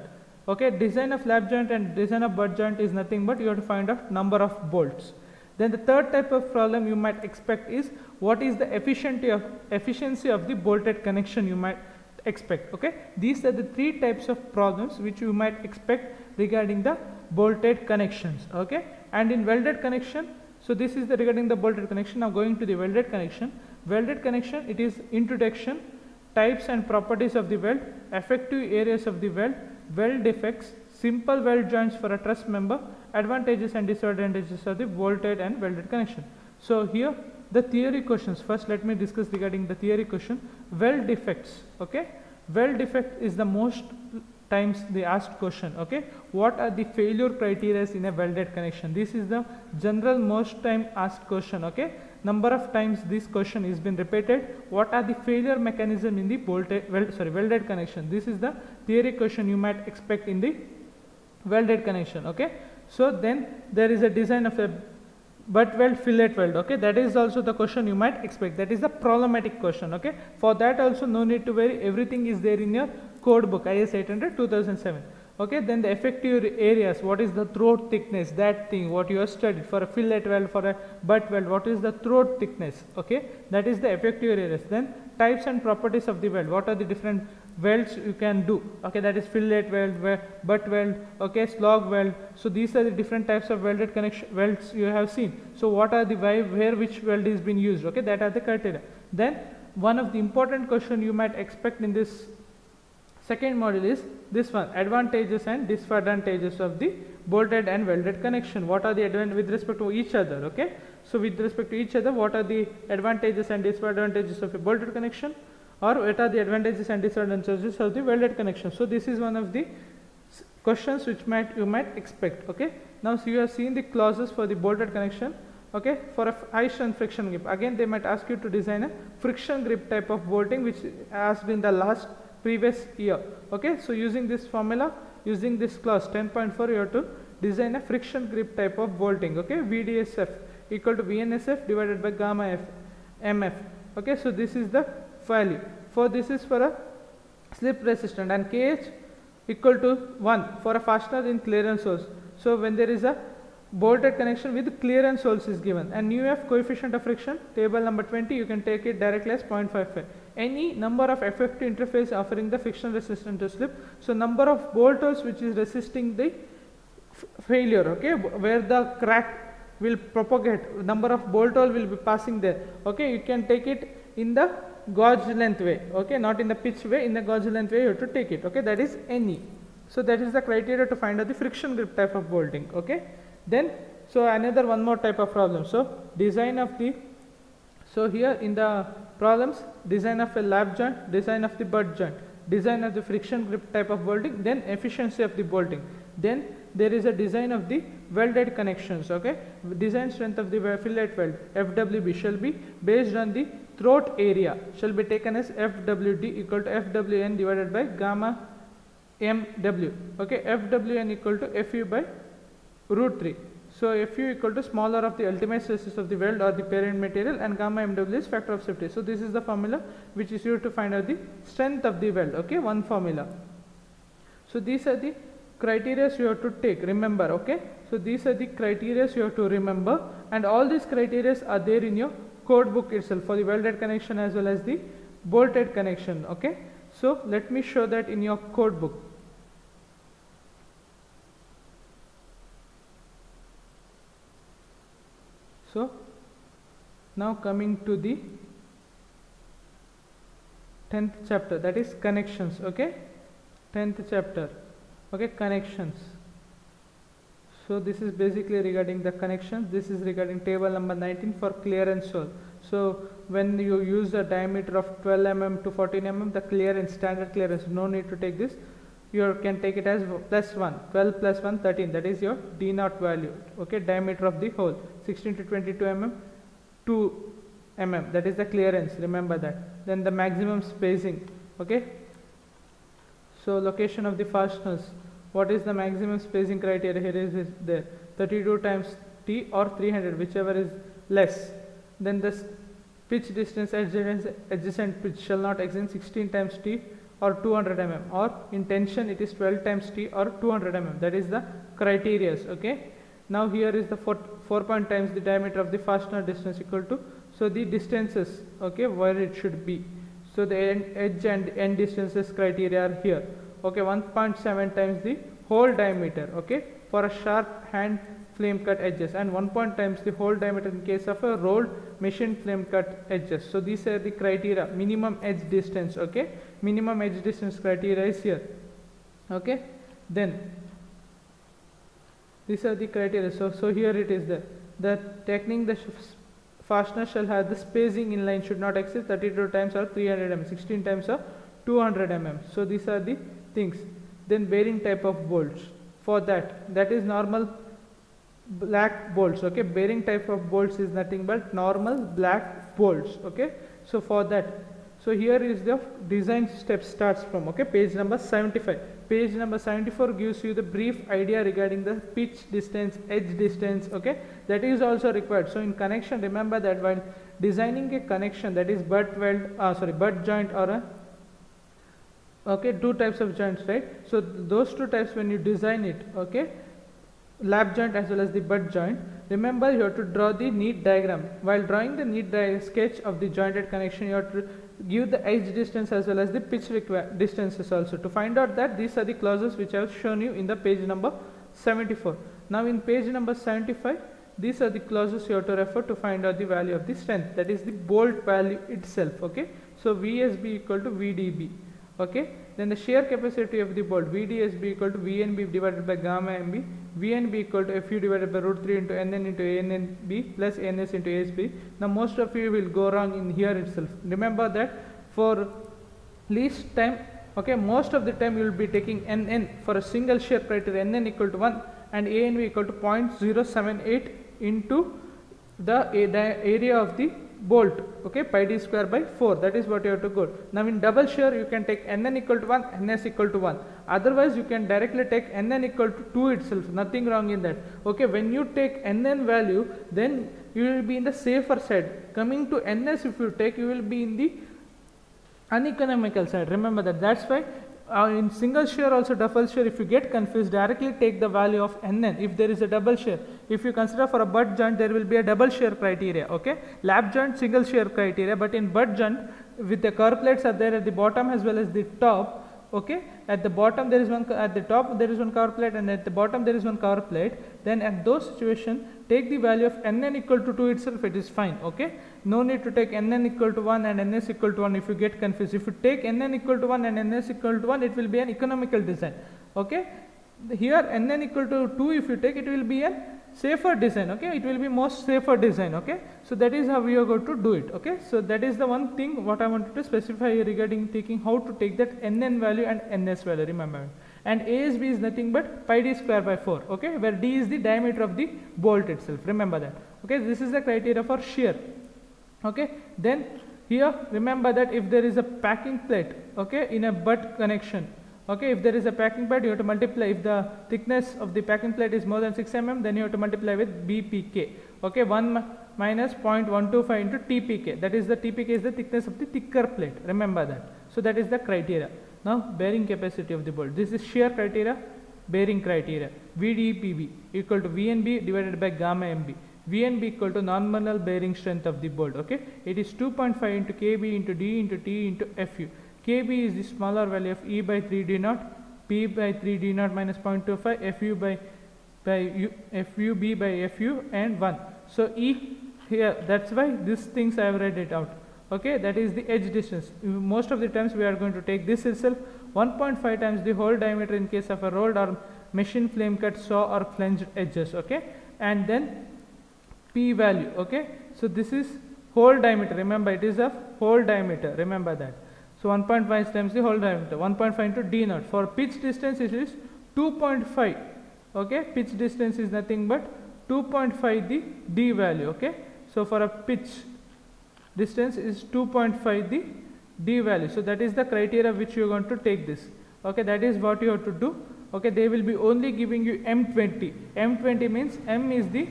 Okay, design of lap joint and design of butt joint is nothing but you have to find out number of bolts. Then the third type of problem you might expect is what is the efficiency of efficiency of the bolted connection you might expect. Okay, these are the three types of problems which you might expect regarding the bolted connections okay? And in welded connection so this is the regarding the bolted connection. Now going to the welded connection. Welded connection it is introduction types and properties of the weld effective areas of the weld weld defects simple weld joints for a truss member advantages and disadvantages of the bolted and welded connection. So here the theory questions. First let me discuss regarding the theory question. Weld defects okay? Weld defect is the most times the asked question okay? What are the failure criteria in a welded connection? This is the general most time asked question okay? Number of times this question is been repeated. What are the failure mechanism in the bolted weld, sorry welded connection? This is the theory question you might expect in the welded connection okay? So then there is a design of a butt weld fillet weld okay? That is also the question you might expect. That is the problematic question okay? For that also no need to worry. Everything is there in your code book IS 800 2007 okay then the effective areas what is the throat thickness that thing what you have studied for a fillet weld for a butt weld what is the throat thickness okay? That is the effective areas. Then types and properties of the weld what are the different welds you can do okay? That is fillet weld, butt weld okay slot weld. So these are the different types of welded connection welds you have seen. So what are the why where which weld is being used okay? That are the criteria. Then one of the important question you might expect in this second module is this one advantages and disadvantages of the bolted and welded connection. What are the advantages with respect to each other okay? So with respect to each other what are the advantages and disadvantages of a bolted connection? Or what are the advantages and disadvantages of the welded connection? So this is one of the questions which might you might expect okay? Now so you have seen the clauses for the bolted connection okay? For a high strength friction grip. Again they might ask you to design a friction grip type of bolting which asked in the last previous year. Okay so using this formula using this clause 10.4 you have to design a friction grip type of bolting okay? VDSF equal to VNSF divided by gamma F MF okay so this is the value. For this is for a slip resistant and KH equal to 1 for a fastener in clearance holes. So when there is a bolted connection with clearance holes is given. And nu f coefficient of friction table number 20 you can take it directly as 0.55 any number of effective interface offering the friction resistance to slip. So, number of bolt holes which is resisting the failure okay where the crack will propagate number of bolt hole will be passing there okay. You can take it in the gauge length way okay not in the pitch way in the gauge length way you have to take it okay. That is any. So that is the criteria to find out the friction grip type of bolting okay. Then so another one more type of problem. So design of the so here in the problems design of a lap joint, design of the butt joint, design of the friction grip type of bolting, then efficiency of the bolting. Then there is a design of the welded connections, okay. Design strength of the fillet weld FWB shall be based on the throat area shall be taken as FWD equal to FWN divided by gamma MW, okay. FWN equal to FU by root 3. So Fu equal to smaller of the ultimate stresses of the weld or the parent material and gamma MW is factor of safety. So this is the formula which is used to find out the strength of the weld. Okay, one formula. So these are the criteria you have to take. Remember, okay. So these are the criteria you have to remember, and all these criteria are there in your code book itself for the welded connection as well as the bolted connection. Okay. So let me show that in your code book. So, now coming to the 10th chapter that is connections okay? 10th chapter okay connections. So this is basically regarding the connections. This is regarding table number 19 for clearance hole so when you use a diameter of 12 mm to 14 mm the clearance standard clearance no need to take this you can take it as plus 1 12 plus 1 13 that is your d naught value. Okay diameter of the hole 16 to 22 mm 2 mm. That is the clearance remember that. Then the maximum spacing okay? So location of the fasteners what is the maximum spacing criteria? Here is, is there. 32 times t or 300 whichever is less. Then the pitch distance adjacent, adjacent pitch shall not exceed 16 times t or 200 mm or in tension it is 12 times t or 200 mm that is the criteria okay? Now here is the 4, 4 point times the diameter of the fastener distance equal to so the distances okay where it should be. So the end, edge and end distances criteria are here okay? 1.7 times the hole diameter okay for a sharp hand flame cut edges and 1 point times the hole diameter in case of a rolled machine flame cut edges. So these are the criteria minimum edge distance okay minimum edge distance criteria is here. Okay? Then these are the criteria. So so here it is there. The technique the fastener shall have the spacing in line should not exceed 32 times or 300 mm 16 times or 200 mm so these are the things. Then bearing type of bolts. For that that is normal black bolts. Okay? Bearing type of bolts is nothing but normal black bolts. Okay? So for that so here is the design step starts from okay page number 75 page number 74 gives you the brief idea regarding the pitch distance edge distance okay? That is also required. So in connection remember that while designing a connection that is butt weld uh, sorry butt joint or a okay two types of joints right? So those two types when you design it okay lap joint as well as the butt joint remember you have to draw the neat diagram. While drawing the neat sketch of the jointed connection you have to give the edge distance as well as the pitch distances also. To find out that these are the clauses which I have shown you in the page number 74 now in page number 75 these are the clauses you have to refer to find out the value of the strength that is the bolt value itself okay? So VSB equal to VDB okay then the shear capacity of the bolt VDSB equal to VNB divided by gamma MB VNB equal to FU divided by root 3 into NN into ANNB plus NS into ASB now most of you will go wrong in here itself. Remember that for least time okay most of the time you will be taking NN for a single shear criteria NN equal to 1 and ANB equal to 0.078 into the area of the bolt okay pi d square by 4 that is what you have to go. Now in double shear you can take nn equal to 1 ns equal to 1 otherwise you can directly take nn equal to 2 itself. Nothing wrong in that. Okay when you take nn value then you will be in the safer side. Coming to ns if you take you will be in the uneconomical side. Remember that. That's why uh, in single shear also double shear if you get confused directly take the value of nn if there is a double shear if you consider for a butt joint there will be a double shear criteria okay? Lap joint single shear criteria but in butt joint with the cover plates are there at the bottom as well as the top okay? At the bottom there is one at the top there is one cover plate and at the bottom there is one cover plate then at those situation take the value of nn equal to 2 itself it is fine okay? No need to take nn equal to 1 and ns equal to 1 if you get confused if you take nn equal to 1 and ns equal to 1 it will be an economical design okay? Here nn equal to 2 if you take it will be a safer design okay? It will be most safer design okay? So that is how we are going to do it okay? So that is the one thing what i wanted to specify regarding taking how to take that nn value and ns value remember and asb is nothing but pi d square by 4 okay? Where d is the diameter of the bolt itself remember that okay? This is the criteria for shear okay? Then here remember that if there is a packing plate okay in a butt connection okay? If there is a packing plate you have to multiply if the thickness of the packing plate is more than 6 mm then you have to multiply with bpk okay? 1 minus 0.125 into tpk that is the tpk is the thickness of the thicker plate remember that. So that is the criteria now bearing capacity of the bolt this is shear criteria bearing criteria. Vdpb equal to vnb divided by gamma mb vnb equal to nominal bearing strength of the bolt okay? It is 2.5 into kb into d into t into fu kb is the smaller value of e by 3 d naught p by 3 d naught minus 0.25 fu by by u, fub by fu and 1 so e here that's why these things i have read it out okay that is the edge distance. Most of the times we are going to take this itself. 1.5 times the hole diameter in case of a rolled or machine flame cut saw or flanged edges okay? And then p value okay? So this is hole diameter. Remember it is of hole diameter. Remember that. So 1.5 times the hole diameter. 1.5 into d naught. For pitch distance it is 2.5. Okay, pitch distance is nothing but 2.5 the d value. Okay, so for a pitch distance is 2.5 the d value. So that is the criteria which you are going to take this. Okay, that is what you have to do. Okay, they will be only giving you M20. M20 means M is the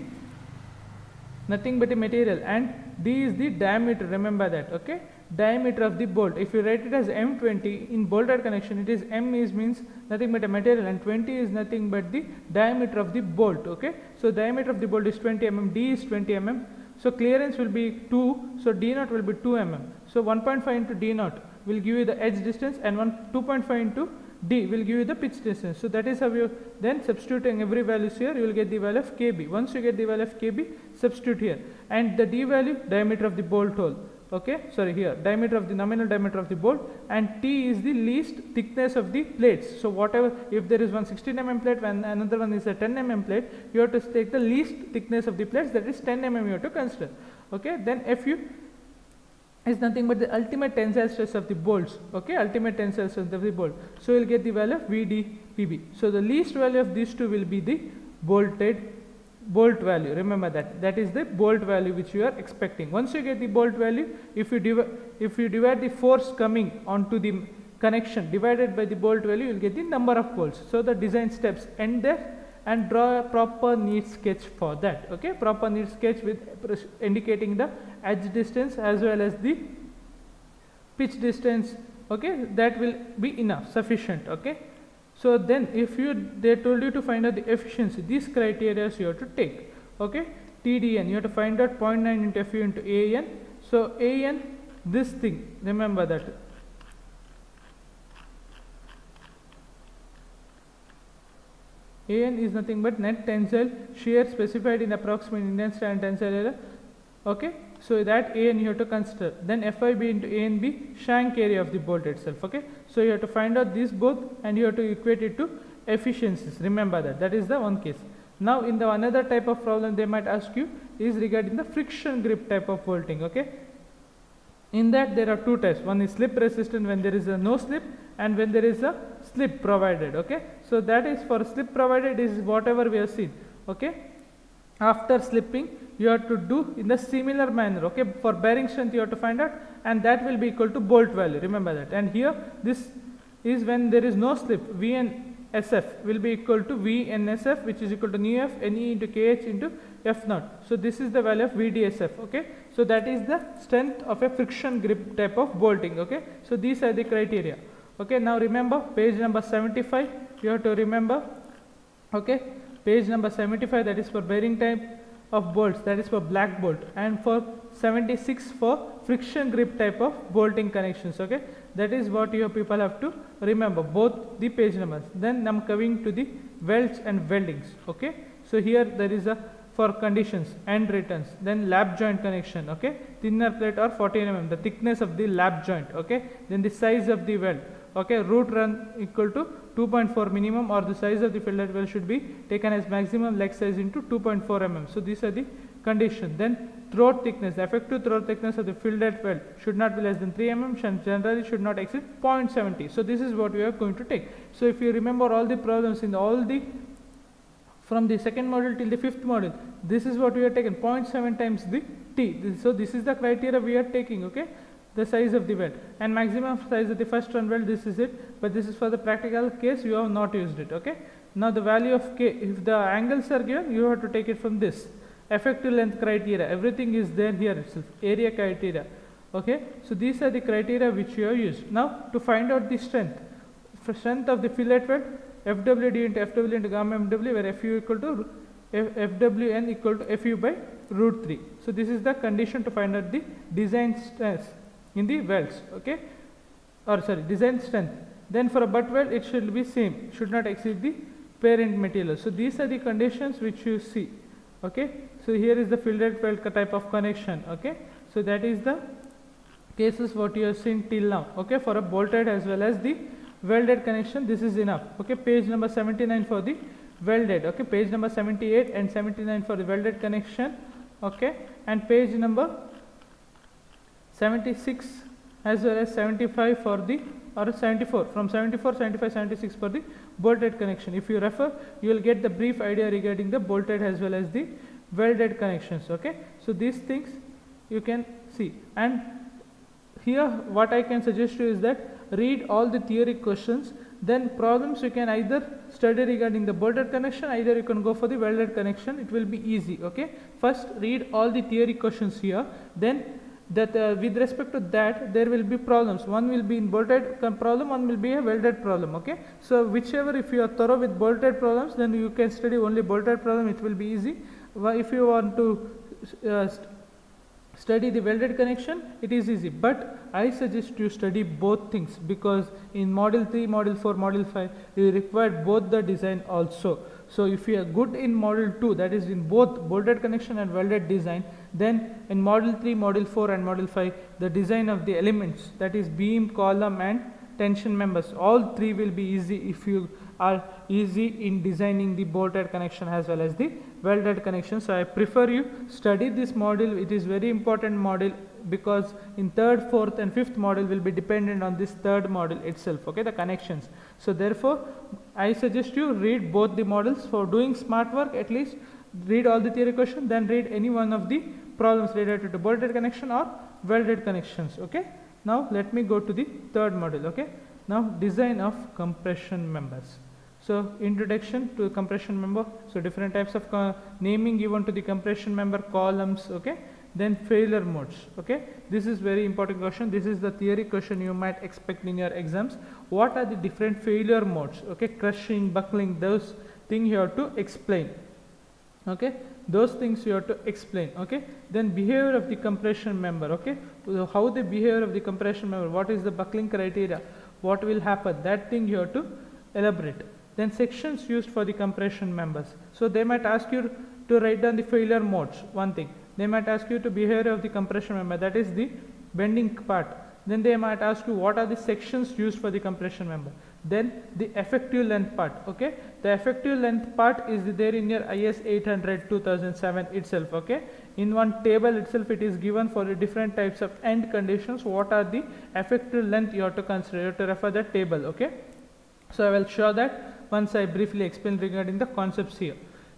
nothing but a material and D is the diameter. Remember that. Okay diameter of the bolt. If you write it as M20 in bolted connection, it is M is means nothing but a material and 20 is nothing but the diameter of the bolt. Okay. So diameter of the bolt is 20 mm, D is 20 mm. So clearance will be 2, so D naught will be 2 mm. So 1.5 into D naught will give you the edge distance and 1 2.5 into D will give you the pitch distance. So that is how you then substituting every values here you will get the value of KB. Once you get the value of KB substitute here and the D value diameter of the bolt hole okay sorry here. Diameter of the nominal diameter of the bolt and t is the least thickness of the plates. So whatever if there is one 16 mm plate and another one is a 10 mm plate you have to take the least thickness of the plates that is 10 mm you have to consider. Okay then fu is nothing but the ultimate tensile stress of the bolts. Okay ultimate tensile stress of the bolt. So you'll get the value of vdpb so the least value of these two will be the bolted bolt value. Remember that. That is the bolt value which you are expecting. Once you get the bolt value if you divide if you divide the force coming onto the connection divided by the bolt value you will get the number of bolts so the design steps end there and draw a proper neat sketch for that. Okay? Proper neat sketch with indicating the edge distance as well as the pitch distance. Okay? That will be enough sufficient. Okay so then if you they told you to find out the efficiency these criteria you have to take okay? TDN you have to find out 0.9 into FU into AN so AN this thing remember that. AN is nothing but net tensile shear specified in approximate Indian standard tensile error okay so that A and you have to consider. Then FIB into A and B shank area of the bolt itself. Okay. So you have to find out these both and you have to equate it to efficiencies. Remember that. That is the one case. Now in the another type of problem they might ask you is regarding the friction grip type of bolting. Okay. In that there are two types. One is slip resistant when there is a no slip and when there is a slip provided. Okay. So that is for slip provided is whatever we have seen. Okay. After slipping you have to do in the similar manner okay? For bearing strength you have to find out and that will be equal to bolt value remember that. And here this is when there is no slip v and sf will be equal to v and sf which is equal to nu f ne into kh into f naught so this is the value of vdsf okay? So that is the strength of a friction grip type of bolting okay? So these are the criteria okay? Now remember page number 75 you have to remember okay? Page number 75 that is for bearing type of bolts that is for black bolt and for 76 for friction grip type of bolting connections okay? That is what your people have to remember both the page numbers. Then i'm coming to the welds and weldings okay? So here there is a for conditions and returns then lap joint connection okay? Thinner plate or 14 mm the thickness of the lap joint okay? Then the size of the weld okay root run equal to 2.4 minimum or the size of the fillet weld should be taken as maximum leg size into 2.4 mm. So these are the condition. Then throat thickness effective throat thickness of the fillet weld should not be less than 3 mm and generally should not exceed 0.70 so this is what we are going to take. So if you remember all the problems in all the from the second model till the fifth model this is what we are taken 0.7 times the t. So this is the criteria we are taking okay the size of the weld and maximum size of the first run weld this is it. But this is for the practical case you have not used it okay? Now the value of k if the angles are given you have to take it from this. Effective length criteria everything is there here itself area criteria okay? So these are the criteria which you have used. Now to find out the strength for strength of the fillet weld fwd into fw into gamma mw where fu equal to F fwn equal to fu by root 3 so this is the condition to find out the design stress in the welds okay? Or sorry design strength. Then for a butt weld it should be same should not exceed the parent material. So these are the conditions which you see okay? So here is the fillet weld type of connection okay? So that is the cases what you have seen till now okay? For a bolted as well as the welded connection this is enough okay? Page number 79 for the welded okay? Page number 78 and 79 for the welded connection okay? And page number 76 as well as 75 for the or 74 from 74 75 76 for the bolted connection. If you refer you will get the brief idea regarding the bolted as well as the welded connections okay? So these things you can see. And here what i can suggest you is that read all the theory questions. Then problems you can either study regarding the bolted connection either you can go for the welded connection. It will be easy okay? First read all the theory questions here. Then that uh, with respect to that there will be problems. One will be in bolted problem one will be a welded problem okay? So whichever if you are thorough with bolted problems then you can study only bolted problem it will be easy. If you want to uh, study the welded connection it is easy. But i suggest you study both things because in model 3 model 4 model 5 you require both the design also. So if you are good in model 2 that is in both bolted connection and welded design then in model 3, model 4 and model 5 the design of the elements that is beam, column and tension members all three will be easy if you are easy in designing the bolted connection as well as the welded connection. So, I prefer you study this model it is very important model because in third, fourth and fifth model will be dependent on this third model itself okay the connections. So, therefore, I suggest you read both the models for doing smart work at least read all the theory question then read any one of the problems related to bolted connection or welded connections okay? Now let me go to the third model okay? Now design of compression members. So introduction to compression member. So different types of uh, naming given to the compression member columns okay? Then failure modes okay? This is very important question. This is the theory question you might expect in your exams. What are the different failure modes okay? Crushing buckling those things you have to explain okay those things you have to explain okay? Then behavior of the compression member okay? So how the behavior of the compression member what is the buckling criteria? What will happen? That thing you have to elaborate. Then sections used for the compression members. So they might ask you to write down the failure modes one thing. They might ask you to behavior of the compression member that is the bending part. Then they might ask you what are the sections used for the compression member then the effective length part okay? The effective length part is there in your IS 800 2007 itself okay? In one table itself it is given for the different types of end conditions. What are the effective length you have to consider? You have to refer that table okay? So i will show that once i briefly explain regarding the concepts here.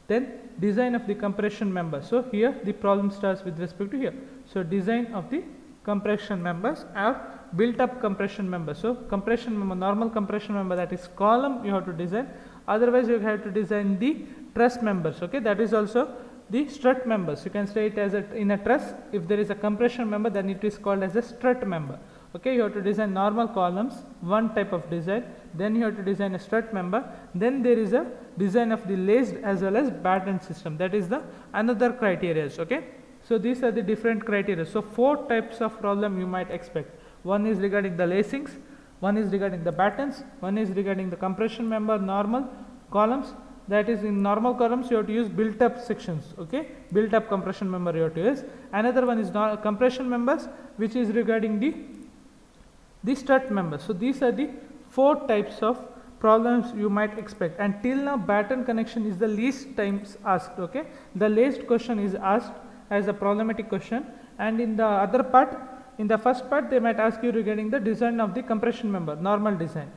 Then design of the compression member so here the problem starts with respect to here. So design of the compression members are built up compression member. so compression member normal compression member that is column you have to design. Otherwise you have to design the truss members okay? That is also the strut members. You can say it as a in a truss. If there is a compression member then it is called as a strut member okay? You have to design normal columns one type of design. Then you have to design a strut member. Then there is a design of the laced as well as batten system. That is the another criteria okay? So these are the different criteria. So four types of problem you might expect one is regarding the lacings one is regarding the battens one is regarding the compression member normal columns. That is in normal columns you have to use built up sections okay? Built up compression member you have to use. Another one is compression members which is regarding the the strut members. So these are the four types of problems you might expect. And till now batten connection is the least times asked okay? The least question is asked as a problematic question. And in the other part in the first part they might ask you regarding the design of the compression member normal design.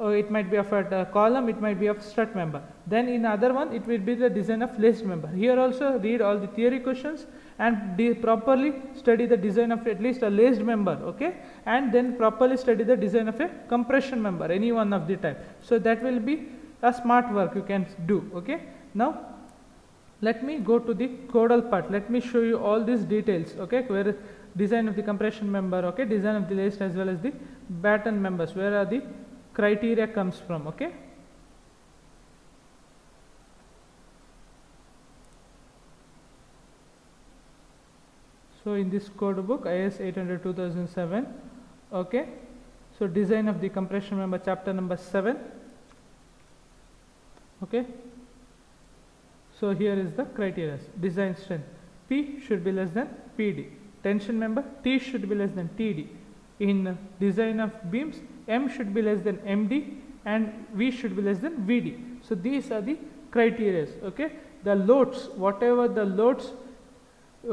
Uh, it might be of a uh, column it might be of strut member. Then in other one it will be the design of laced member. Here also read all the theory questions and properly study the design of at least a laced member okay? And then properly study the design of a compression member any one of the type. So that will be a smart work you can do okay? Now let me go to the codal part. Let me show you all these details okay? Where design of the compression member okay design of the laced as well as the batten members. Where are the criteria comes from okay? So in this code book IS 800 2007 okay? So design of the compression member chapter number 7 okay? So here is the criteria. Design strength p should be less than pd tension member t should be less than td in design of beams m should be less than md and v should be less than vd so these are the criteria okay? The loads whatever the loads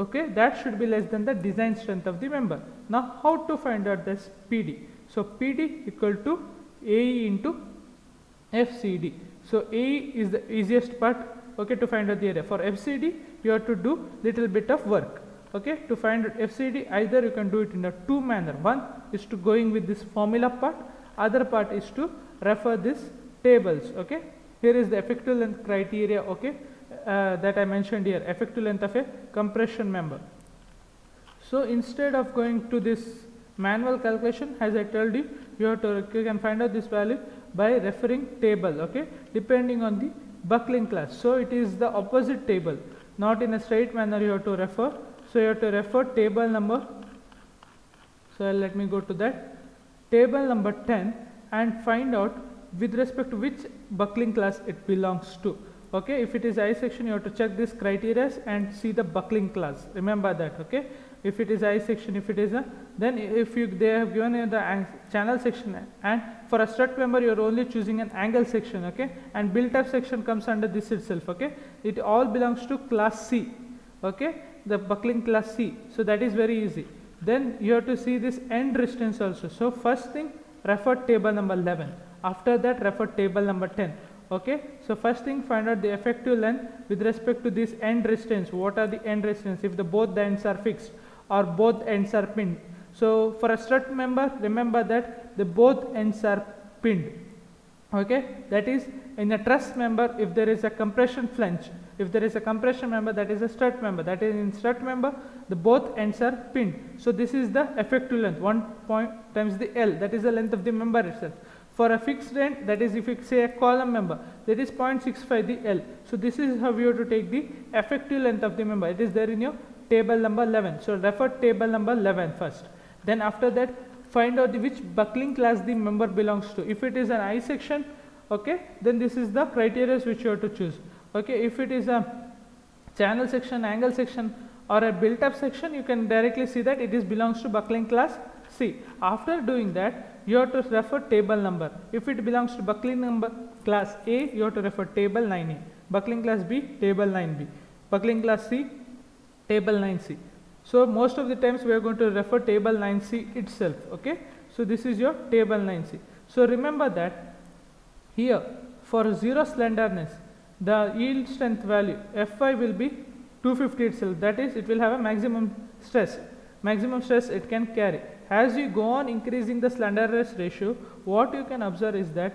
okay that should be less than the design strength of the member. Now how to find out this pd so pd equal to ae into fcd so ae is the easiest part okay to find out the area. For fcd you have to do little bit of work okay to find fcd either you can do it in a two manner one is to going with this formula part other part is to refer this tables okay here is the effective length criteria okay uh, that I mentioned here effective length of a compression member. So instead of going to this manual calculation as I told you you have to you can find out this value by referring table okay depending on the buckling class. So it is the opposite table not in a straight manner you have to refer. So you have to refer table number so let me go to that. Table number 10 and find out with respect to which buckling class it belongs to. Okay if it is i section you have to check this criteria and see the buckling class. Remember that okay? If it is i section if it is a then if you they have given you the channel section and for a strut member you are only choosing an angle section okay? And built up section comes under this itself okay? It all belongs to class c okay the buckling class c. So that is very easy. Then you have to see this end resistance also. So first thing refer table number 11 after that refer table number 10 okay? So first thing find out the effective length with respect to this end resistance. What are the end resistance? If the both the ends are fixed or both ends are pinned. So for a strut member remember that the both ends are pinned. Okay? That is in a truss member if there is a compression flange if there is a compression member that is a strut member. That is in strut member the both ends are pinned. So this is the effective length 1 point times the l. That is the length of the member itself. For a fixed end that is if you say a column member that is 0.65 the l. So this is how you have to take the effective length of the member. It is there in your table number 11 so refer table number 11 first. Then after that find out which buckling class the member belongs to. If it is an i section okay then this is the criteria which you have to choose okay if it is a channel section angle section or a built up section you can directly see that it is belongs to buckling class c after doing that you have to refer table number if it belongs to buckling number class a you have to refer table 9a buckling class b table 9b buckling class c table 9c so most of the times we are going to refer table 9c itself. Okay. So this is your table 9c. So remember that here for zero slenderness the yield strength value Fy will be 250 itself. That is it will have a maximum stress. Maximum stress it can carry. As you go on increasing the slenderness ratio what you can observe is that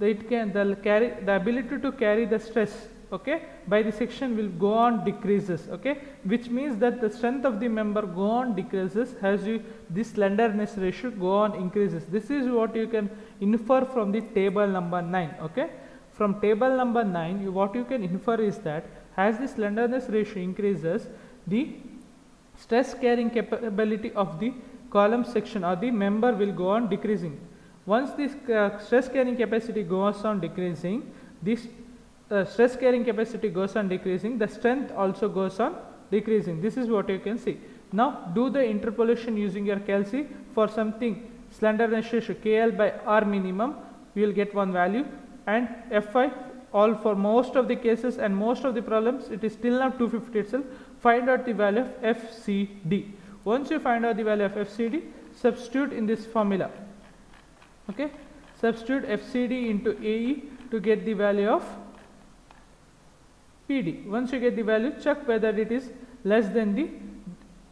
it can the carry the ability to carry the stress okay by the section will go on decreases okay which means that the strength of the member go on decreases as you this slenderness ratio go on increases. This is what you can infer from the table number 9 okay from table number 9 you, what you can infer is that as the slenderness ratio increases the stress carrying capability of the column section or the member will go on decreasing once this uh, stress carrying capacity goes on decreasing this the stress carrying capacity goes on decreasing, the strength also goes on decreasing. This is what you can see. Now do the interpolation using your calci for something slenderness ratio KL by R minimum, you will get one value and Fy all for most of the cases and most of the problems it is still not 250 itself. Find out the value of FCD. Once you find out the value of FCD, substitute in this formula. Okay, substitute FCD into AE to get the value of PD. Once you get the value, check whether it is less than the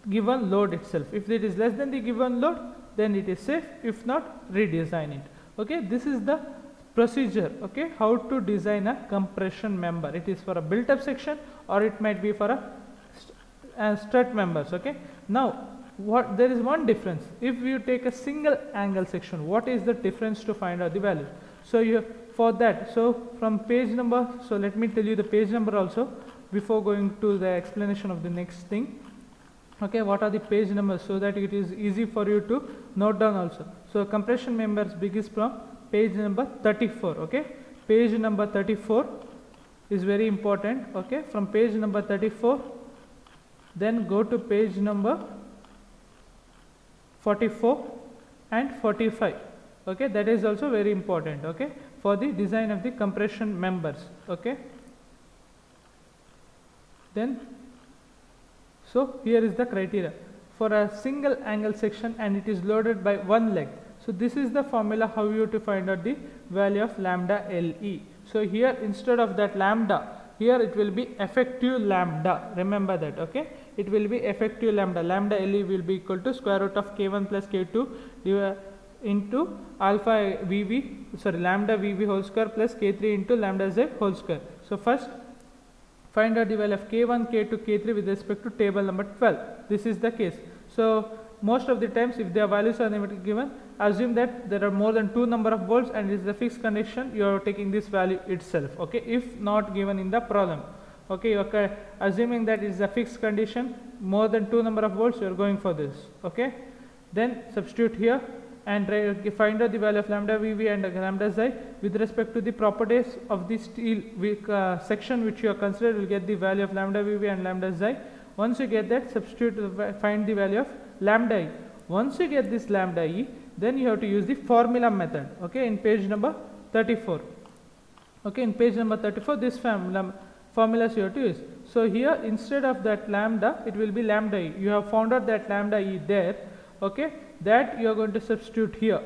given load itself. If it is less than the given load, then it is safe. If not, redesign it. Okay, this is the procedure. Okay, how to design a compression member. It is for a built-up section or it might be for a, a uh, strut members. Okay, now what there is one difference. If you take a single angle section, what is the difference to find out the value? So you for that so from page number so let me tell you the page number also before going to the explanation of the next thing okay what are the page numbers so that it is easy for you to note down also so compression members begins from page number 34 okay? Page number 34 is very important okay? From page number 34 then go to page number 44 and 45 okay? That is also very important okay? For the design of the compression members okay? Then so here is the criteria. For a single angle section and it is loaded by one leg so this is the formula how you to find out the value of lambda le so here instead of that lambda here it will be effective lambda. Remember that okay? It will be effective lambda. Lambda le will be equal to square root of k1 plus k2 uh, into alpha vv sorry lambda vv whole square plus k3 into lambda z whole square. So first find out the value of k1 k2 k3 with respect to table number 12 this is the case. So most of the times if their values are given assume that there are more than two number of bolts and it is a fixed condition you are taking this value itself okay if not given in the problem okay are assuming that it is a fixed condition more than two number of bolts you are going for this okay then substitute here and find out the value of lambda Vv and lambda xi with respect to the properties of the steel uh, section which you are considered will get the value of lambda Vv and lambda xi. Once you get that substitute find the value of lambda e. Once you get this lambda e then you have to use the formula method okay in page number 34 okay in page number 34 this formula formulas you have to use. So here instead of that lambda it will be lambda e. You have found out that lambda e there okay that you are going to substitute here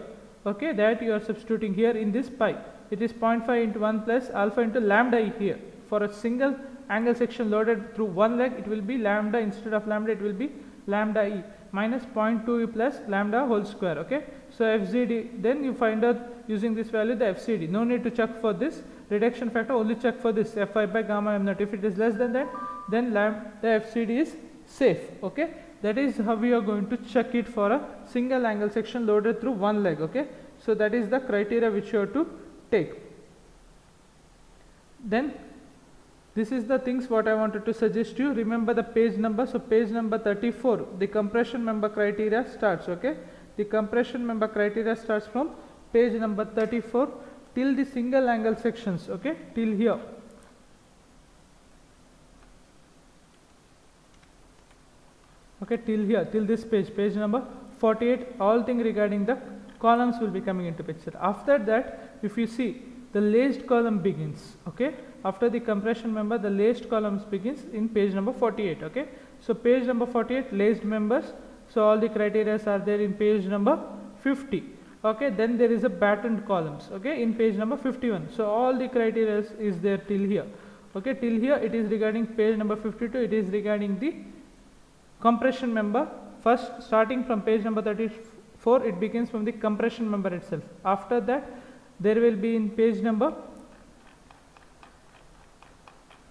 okay that you are substituting here in this pi. It is 0.5 into 1 plus alpha into lambda e here. For a single angle section loaded through one leg it will be lambda instead of lambda it will be lambda e minus 0.2 e plus lambda whole square okay so fcd then you find out using this value the fcd no need to check for this. Reduction factor only check for this. Fi by gamma m naught. If it is less than that then lambda the fcd is safe okay? That is how we are going to check it for a single angle section loaded through one leg okay? So that is the criteria which you have to take. Then this is the things what I wanted to suggest you. Remember the page number. So page number 34 the compression member criteria starts okay the compression member criteria starts from page number 34 till the single angle sections okay? Till here. Okay till here till this page page number 48 all thing regarding the columns will be coming into picture. After that if you see the laced column begins okay? After the compression member the laced columns begins in page number 48 okay? So page number 48 laced members so all the criteria are there in page number 50 okay then there is a battened columns. Okay in page number 51 so all the criteria is there till here. Okay till here it is regarding page number 52 it is regarding the compression member. First starting from page number 34 it begins from the compression member itself. After that there will be in page number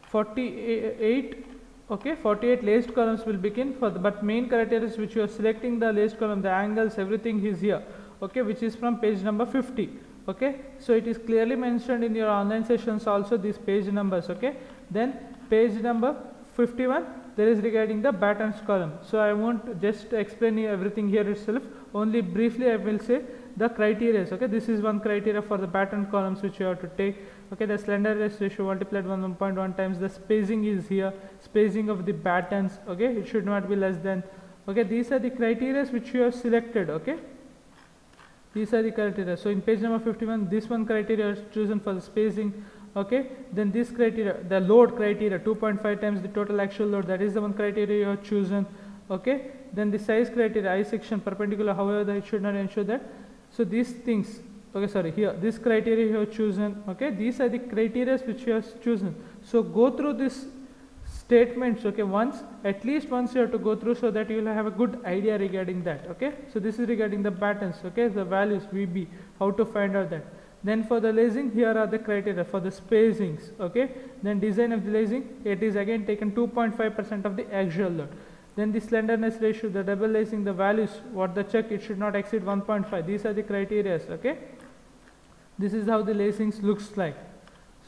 48 okay 48 laced columns will begin for the but main criteria which you are selecting the laced column the angles everything is here. Okay which is from page number 50 okay so it is clearly mentioned in your online sessions also these page numbers okay? Then page number 51 there is regarding the battens column. So i won't just explain you everything here itself. Only briefly i will say the criteria okay? This is one criteria for the batten columns which you have to take okay the slenderness ratio multiplied by 1.1 times the spacing is here. Spacing of the battens okay it should not be less than okay these are the criteria which you have selected okay? These are the criteria. So in page number 51 this one criteria is chosen for the spacing okay? Then this criteria the load criteria 2.5 times the total actual load that is the one criteria you have chosen okay? Then the size criteria i section perpendicular however it should not ensure that. So these things okay sorry. Here this criteria you have chosen okay? These are the criteria which you have chosen. So go through this statements okay once at least once you have to go through so that you will have a good idea regarding that okay? So this is regarding the battens okay? The values vb how to find out that. Then for the lacing here are the criteria for the spacings okay? Then design of the lacing it is again taken 2.5 percent of the axial load. Then the slenderness ratio the double lacing the values what the check it should not exceed 1.5 these are the criteria okay this is how the lacings looks like.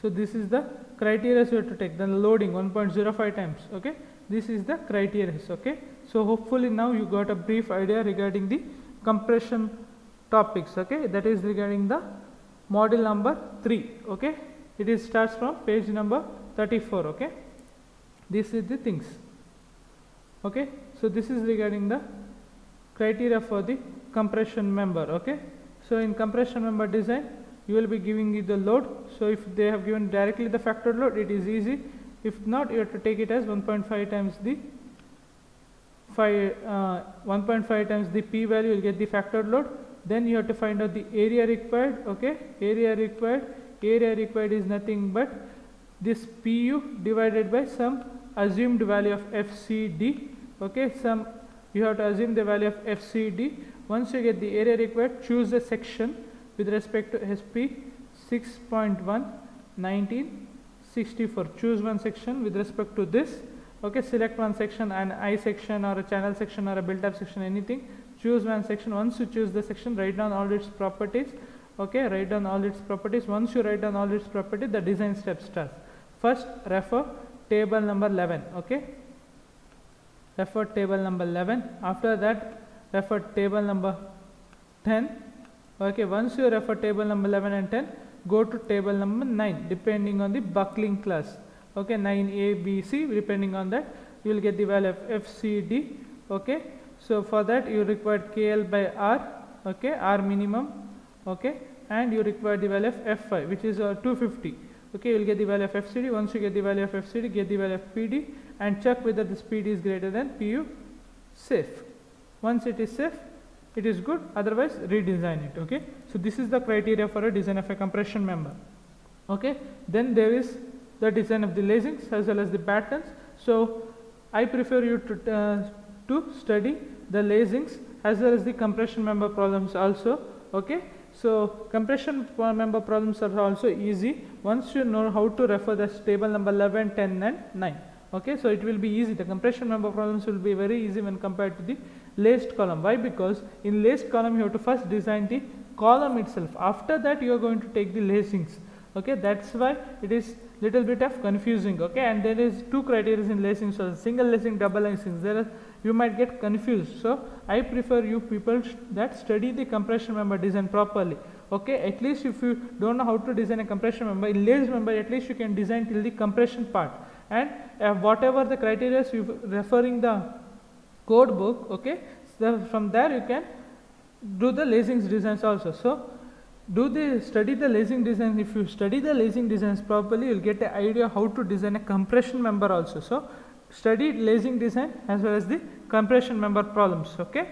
So this is the criteria you have to take. Then loading 1.05 times okay? This is the criteria okay? So hopefully now you got a brief idea regarding the compression topics okay? That is regarding the model number 3 okay? It is starts from page number 34 okay? This is the things okay? So this is regarding the criteria for the compression member okay? So in compression member design you will be giving the load. So if they have given directly the factor load it is easy. If not you have to take it as 1.5 times the 5 uh, 1.5 times the p value you get the factor load. Then you have to find out the area required okay? Area required. Area required is nothing but this pu divided by some assumed value of fcd okay? Some you have to assume the value of fcd once you get the area required choose a section with respect to sp 6.1 1964 choose one section with respect to this. Okay select one section an i section or a channel section or a built up section anything. Choose one section. Once you choose the section write down all its properties. Okay write down all its properties. Once you write down all its properties the design step starts first refer table number 11 okay? Refer table number 11 after that refer table number 10 okay once you refer table number 11 and 10 go to table number 9 depending on the buckling class okay 9a b c depending on that you will get the value of fcd okay so for that you require KL by R, okay, R minimum, okay, and you require the value of F5, which is uh, 250. Okay, you will get the value of FCD. Once you get the value of FCD, get the value of PD and check whether this PD is greater than PU safe. Once it is safe, it is good. Otherwise, redesign it. Okay. So this is the criteria for a design of a compression member. Okay. Then there is the design of the lacings as well as the battens So I prefer you to uh, to study the lacings as well as the compression member problems also okay so compression member problems are also easy once you know how to refer the table number 11 10 and 9 okay so it will be easy the compression member problems will be very easy when compared to the laced column. Why? Because in laced column you have to first design the column itself. After that you are going to take the lacings. Okay? That's why it is little bit of confusing. Okay? And there is two criteria in lacing. So single lacing double lacing. There are you might get confused. So i prefer you people that study the compression member design properly. Okay? At least if you don't know how to design a compression member in laced member at least you can design till the compression part. And uh, whatever the criteria you referring the code book okay? So from there you can do the lacings designs also. So do the study the lacing design. If you study the lacing designs properly you'll get an idea how to design a compression member also. So study lacing design as well as the compression member problems okay?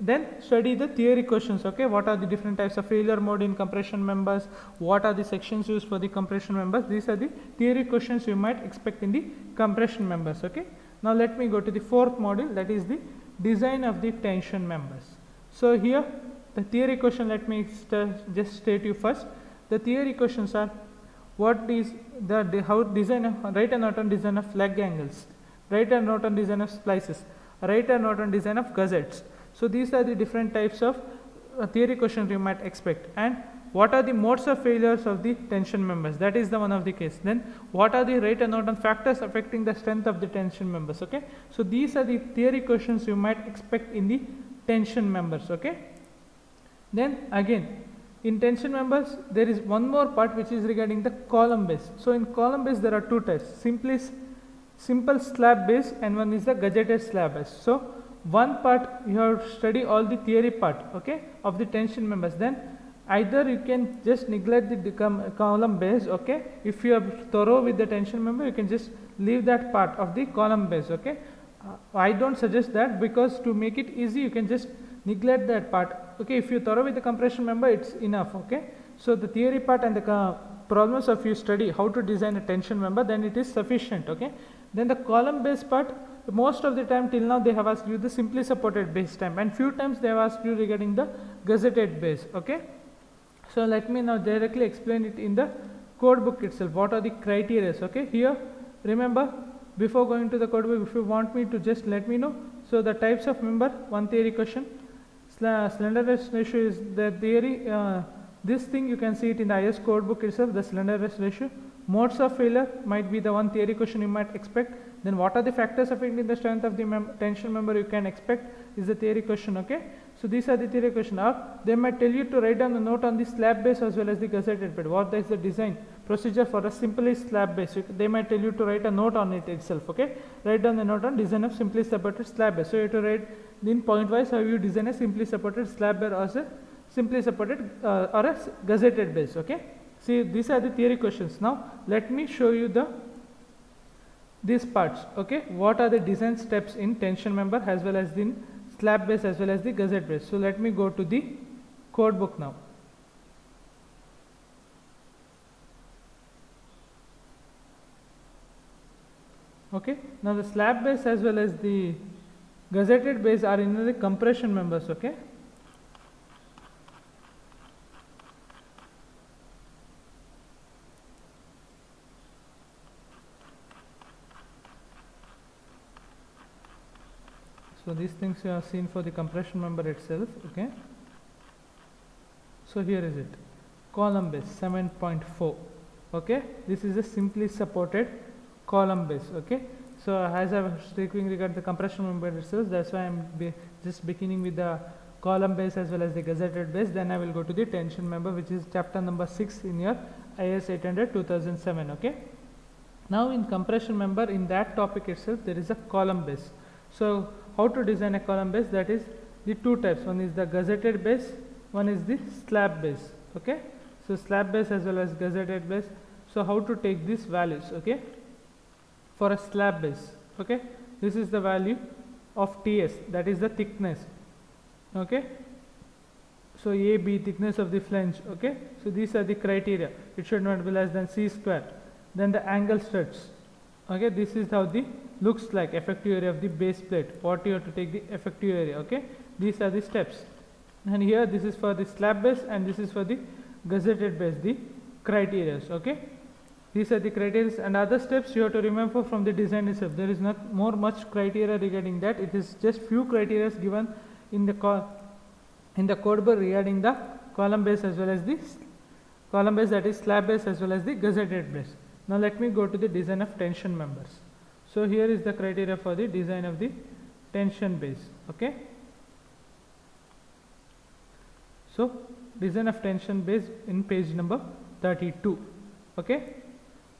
Then study the theory questions okay? What are the different types of failure mode in compression members? What are the sections used for the compression members? These are the theory questions you might expect in the compression members okay now let me go to the fourth module that is the design of the tension members. So here the theory question let me st- just state you first. The theory questions are what is the, the how design of right and Norton design of lug angles right and Norton design of splices right and Norton design of gussets so these are the different types of uh, theory questions you might expect. And what are the modes of failures of the tension members? That is the one of the case. Then what are the rate and Norton factors affecting the strength of the tension members okay? So these are the theory questions you might expect in the tension members okay? Then again in tension members there is one more part which is regarding the column base. So in column base there are two types simply simple slab base and one is the gusseted slab base. So one part you have study all the theory part okay of the tension members. Then either you can just neglect the column base okay? If you are thorough with the tension member you can just leave that part of the column base okay? Uh, i don't suggest that because to make it easy you can just neglect that part. Okay if you thorough with the compression member it's enough okay? So the theory part and the co- problems of you study how to design a tension member then it is sufficient okay? Then the column base part most of the time till now they have asked you the simply supported base time and few times they have asked you regarding the gusseted base okay so let me now directly explain it in the code book itself. What are the criteria? Okay here remember before going to the code book if you want me to just let me know. So the types of member one theory question. Slenderness ratio is the theory uh, this thing you can see it in the IS code book itself the slenderness ratio. Modes of failure might be the one theory question you might expect. Then what are the factors affecting the strength of the mem- tension member you can expect is the theory question okay so these are the theory question or they might tell you to write down the note on the slab base as well as the gusseted bed what is the design procedure for a simply slab base? They might tell you to write a note on it itself okay? Write down the note on design of simply supported slab base. So you have to write in point wise how you design a simply supported slab base or a simply supported uh, or a gusseted base okay? See these are the theory questions. Now let me show you the these parts okay? What are the design steps in tension member as well as in slab base as well as the gusseted base. So let me go to the code book now. Okay. Now the slab base as well as the gusseted base are in the compression members okay so these things you have seen for the compression member itself okay? So here is it. Column base 7.4 okay? This is a simply supported column base okay? So as i was speaking regarding the compression member itself that's why i'm be just beginning with the column base as well as the gusseted base. Then i will go to the tension member which is chapter number 6 in your is 800 2007 okay? Now in compression member in that topic itself there is a column base. So how to design a column base that is the two types. One is the gusseted base one is the slab base okay? So slab base as well as gusseted base. So how to take these values okay? For a slab base okay? This is the value of ts that is the thickness okay? So a b thickness of the flange okay? So these are the criteria. It should not be less than c square. Then the angle struts okay? This is how the looks like effective area of the base plate. What you have to take the effective area okay? These are the steps. And here this is for the slab base and this is for the gusseted base the criteria okay? These are the criteria and other steps you have to remember from the design itself. There is not more much criteria regarding that. It is just few criteria given in the in the code book regarding the column base as well as the column base that is slab base as well as the gusseted base. Now let me go to the design of tension members so here is the criteria for the design of the tension base okay? So design of tension base in page number 32 okay?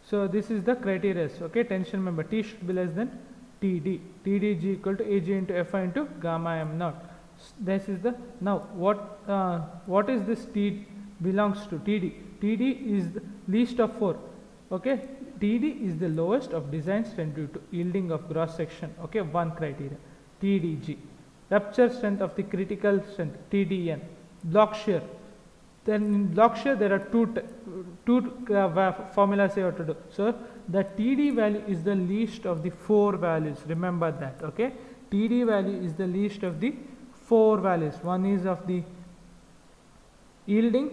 So this is the criteria okay? Tension member t should be less than td td is equal to ag into fi into gamma m naught. This is the now what uh, what is this t belongs to? Td td is the least of four okay td is the lowest of design strength due to yielding of cross section. Okay one criteria. Tdg rupture strength of the critical strength tdn block shear. Then in block shear there are two two uh, formulas you have to do. So the td value is the least of the four values. Remember that okay? Td value is the least of the four values. One is of the yielding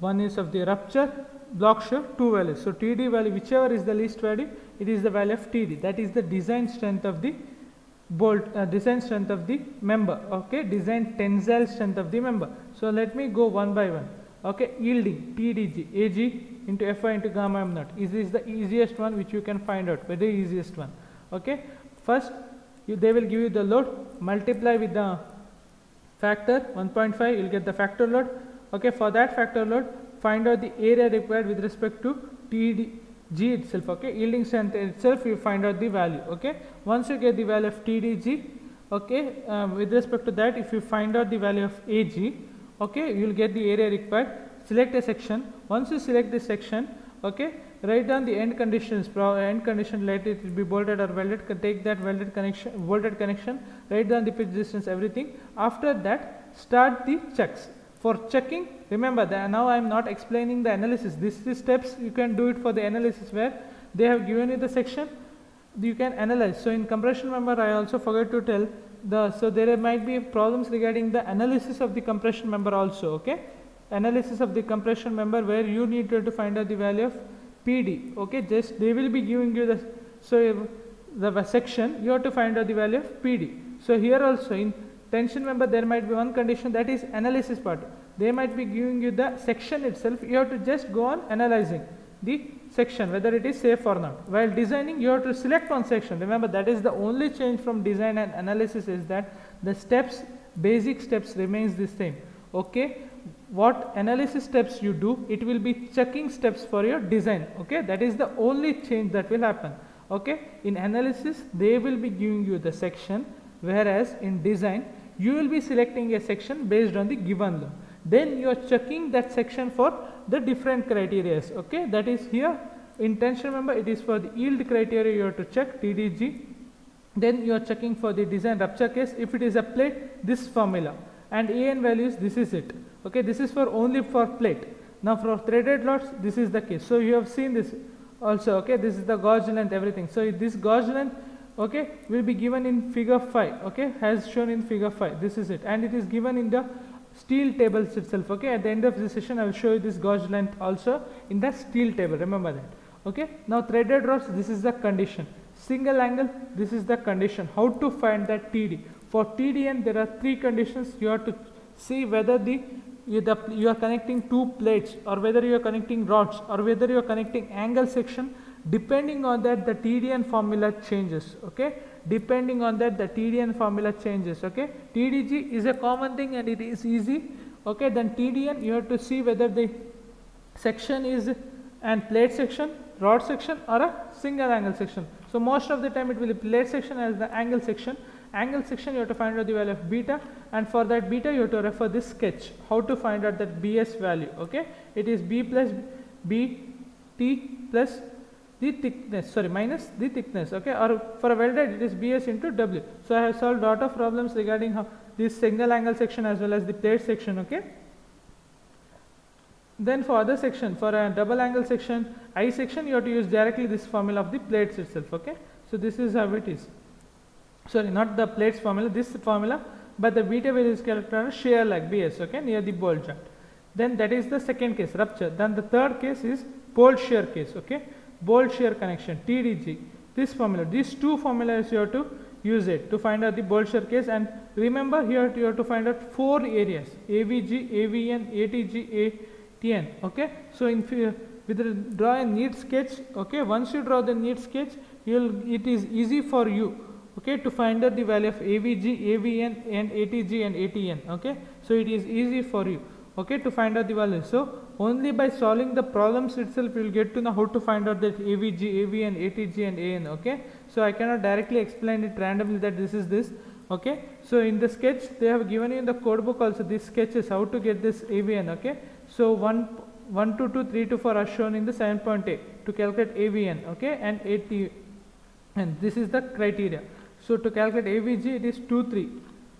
one is of the rupture block shear two values. So td value whichever is the least value it is the value of td that is the design strength of the bolt uh, design strength of the member okay? Design tensile strength of the member. So let me go one by one okay? Yielding tdg ag into fi into gamma m naught. Is this the easiest one which you can find out? Very easiest one okay? First you, they will give you the load. Multiply with the factor 1.5 you'll get the factor load okay? For that factor load find out the area required with respect to tdg itself okay? Yielding strength itself you find out the value okay? Once you get the value of tdg okay um, with respect to that if you find out the value of ag okay you will get the area required. Select a section. Once you select this section okay write down the end conditions. End condition let it be bolted or welded. Take that welded connection bolted connection. Write down the pitch distance everything. After that start the checks for checking. Remember that now i am not explaining the analysis. This is steps you can do it for the analysis where they have given you the section. You can analyze. So in compression member i also forgot to tell the so there might be problems regarding the analysis of the compression member also okay? Analysis of the compression member where you need to, to find out the value of pd okay? Just they will be giving you the so the section you have to find out the value of pd so here also in tension member there might be one condition that is analysis part they might be giving you the section itself you have to just go on analyzing the section whether it is safe or not. While designing you have to select one section. Remember that is the only change from design and analysis is that the steps basic steps remains the same. Okay. What analysis steps you do it will be checking steps for your design. Okay. That is the only change that will happen. Okay. In analysis they will be giving you the section whereas in design you will be selecting a section based on the given law. Then you are checking that section for the different criteria okay? That is here in tension member it is for the yield criteria you have to check TDG then you are checking for the design rupture case. If it is a plate this formula. And AN values this is it okay? This is for only for plate. Now for threaded rods this is the case. So you have seen this also okay? This is the gauge length everything. So this gauge length okay will be given in figure 5 okay has shown in figure 5 this is it. And it is given in the steel tables itself okay. At the end of this session i will show you this gauge length also in the steel table remember that okay. Now threaded rods this is the condition. Single angle this is the condition. How to find that td for tdn there are three conditions. You have to see whether the you, the, you are connecting two plates or whether you are connecting rods or whether you are connecting angle section depending on that the tdn formula changes okay? Depending on that the TDN formula changes okay? TDG is a common thing and it is easy okay? Then TDN you have to see whether the section is an plate section rod section or a single angle section. So most of the time it will be plate section as the angle section. Angle section you have to find out the value of beta and for that beta you have to refer this sketch how to find out that bs value okay? It is b plus b t plus the thickness sorry minus the thickness okay? Or for a welded it is bs into w. So i have solved lot of problems regarding how this single angle section as well as the plate section okay? Then for other section for a double angle section i section you have to use directly this formula of the plates itself okay? So this is how it is. Sorry not the plates formula this formula but the beta value is on shear lag bs okay? Near the bolt joint. Then that is the second case rupture. Then the third case is block shear case okay block shear connection tdg this formula these two formulas you have to use it to find out the block shear case. And remember here you have to find out four areas avg avn atg atn okay? So in with the draw a neat sketch okay? Once you draw the neat sketch you'll it is easy for you okay to find out the value of avg avn and atg and atn okay? So it is easy for you okay to find out the value. So only by solving the problems itself you will get to know how to find out that avg avn atg and an okay? So i cannot directly explain it randomly that this is this okay? So in the sketch they have given you in the code book also this sketches how to get this avn okay? So one 1 to 2 3 to 4 are shown in the 7.8 to calculate avn okay? And at and this is the criteria. So to calculate avg it is 2 3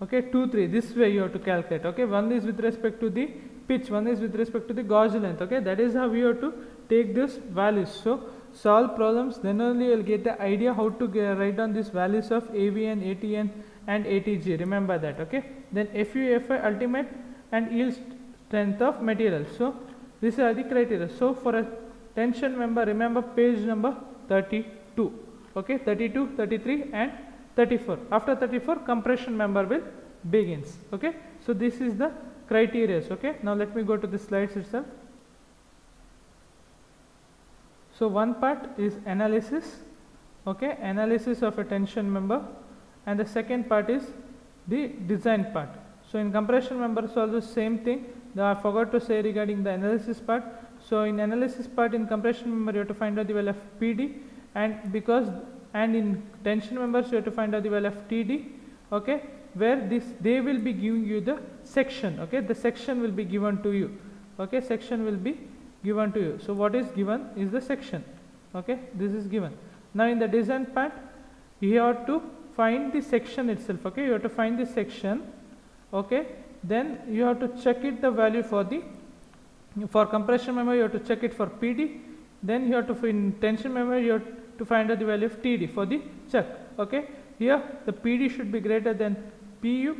okay? 2 3 this way you have to calculate okay? One is with respect to the pitch one is with respect to the gauge length okay? That is how you have to take this values so solve problems then only you'll get the idea how to get, write down these values of avn atn and atg remember that okay? Then fu fi ultimate and yield strength of material. So these are the criteria. So for a tension member remember page number 32 okay? 32 33 and 34 after 34 compression member will begins okay? So this is the criteria okay? Now let me go to the slides itself. So one part is analysis okay? Analysis of a tension member. And the second part is the design part. So in compression members also same thing. I forgot to say regarding the analysis part. So in analysis part in compression member you have to find out the value of PD and because and in tension members you have to find out the value of TD okay? Where this they will be giving you the section okay the section will be given to you okay section will be given to you so what is given is the section okay this is given now in the design part you have to find the section itself okay you have to find the section okay then you have to check it the value for the for compression member you have to check it for PD then you have to in tension member you have to find out the value of TD for the check. Okay. Here the PD should be greater than PU.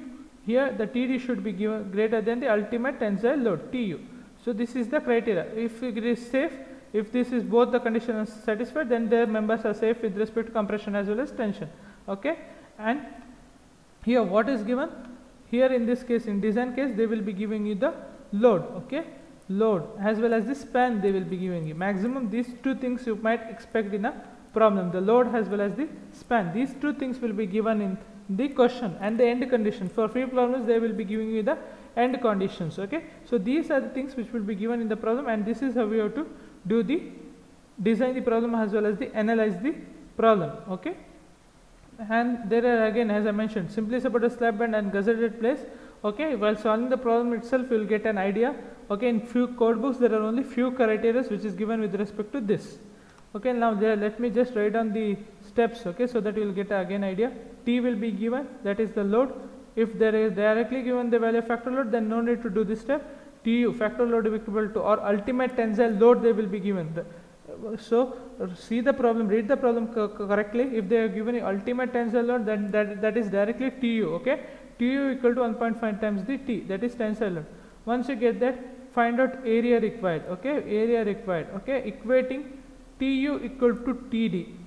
Here the TD should be given greater than the ultimate tensile load TU. So this is the criteria. If it is safe, if this is both the conditions satisfied, then the members are safe with respect to compression as well as tension. Okay. And here what is given? Here in this case, in design case, they will be giving you the load. Okay load as well as the span they will be giving you maximum these two things you might expect in a problem the load as well as the span these two things will be given in the question and the end condition. For free problems they will be giving you the end conditions okay? So these are the things which will be given in the problem and this is how we have to do the design the problem as well as the analyze the problem okay? And there are again as I mentioned simply support a slab bend and gusseted place okay? While solving the problem itself you will get an idea okay? In few code books there are only few criteria which is given with respect to this okay? Now there let me just write down the steps okay so that you will get again idea. T will be given that is the load. If there is directly given the value of factor load then no need to do this step. Tu factor load equal to or ultimate tensile load they will be given. The, so see the problem read the problem co correctly. If they are given ultimate tensile load then that that is directly tu okay? Tu equal to 1.5 times the t that is tensile load. Once you get that find out area required okay? Area required okay? Equating Tu equal to Td.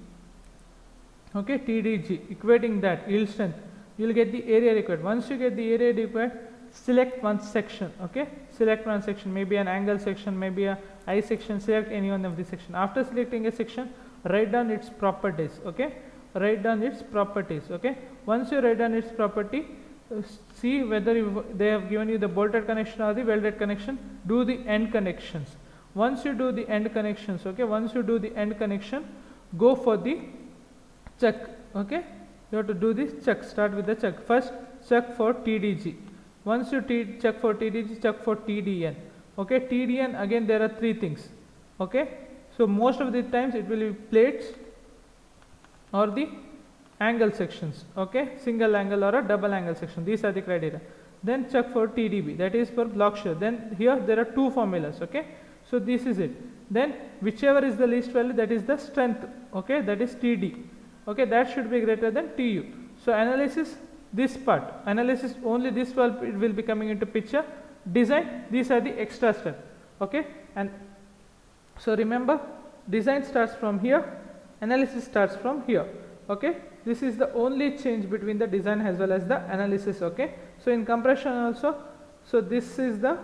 Okay, Tdg, equating that yield strength, you will get the area required. Once you get the area required, select one section. Okay, select one section, maybe an angle section, maybe a I section. Select any one of the section. After selecting a section, write down its properties. Okay, write down its properties. Okay, once you write down its property, uh, see whether they have given you the bolted connection or the welded connection. Do the end connections once you do the end connections okay once you do the end connection go for the check okay? You have to do this check start with the check. First check for TDG once you check for TDG check for TDN okay TDN again there are three things okay? So most of the times it will be plates or the angle sections okay? Single angle or a double angle section these are the criteria. Then check for TDB that is for block shear. Then here there are two formulas okay? So this is it. Then whichever is the least value that is the strength okay? That is TD okay that should be greater than TU. So analysis this part. Analysis only this will it will be coming into picture. Design these are the extra step. Okay and so remember design starts from here analysis starts from here. Okay this is the only change between the design as well as the analysis okay? So in compression also so this is the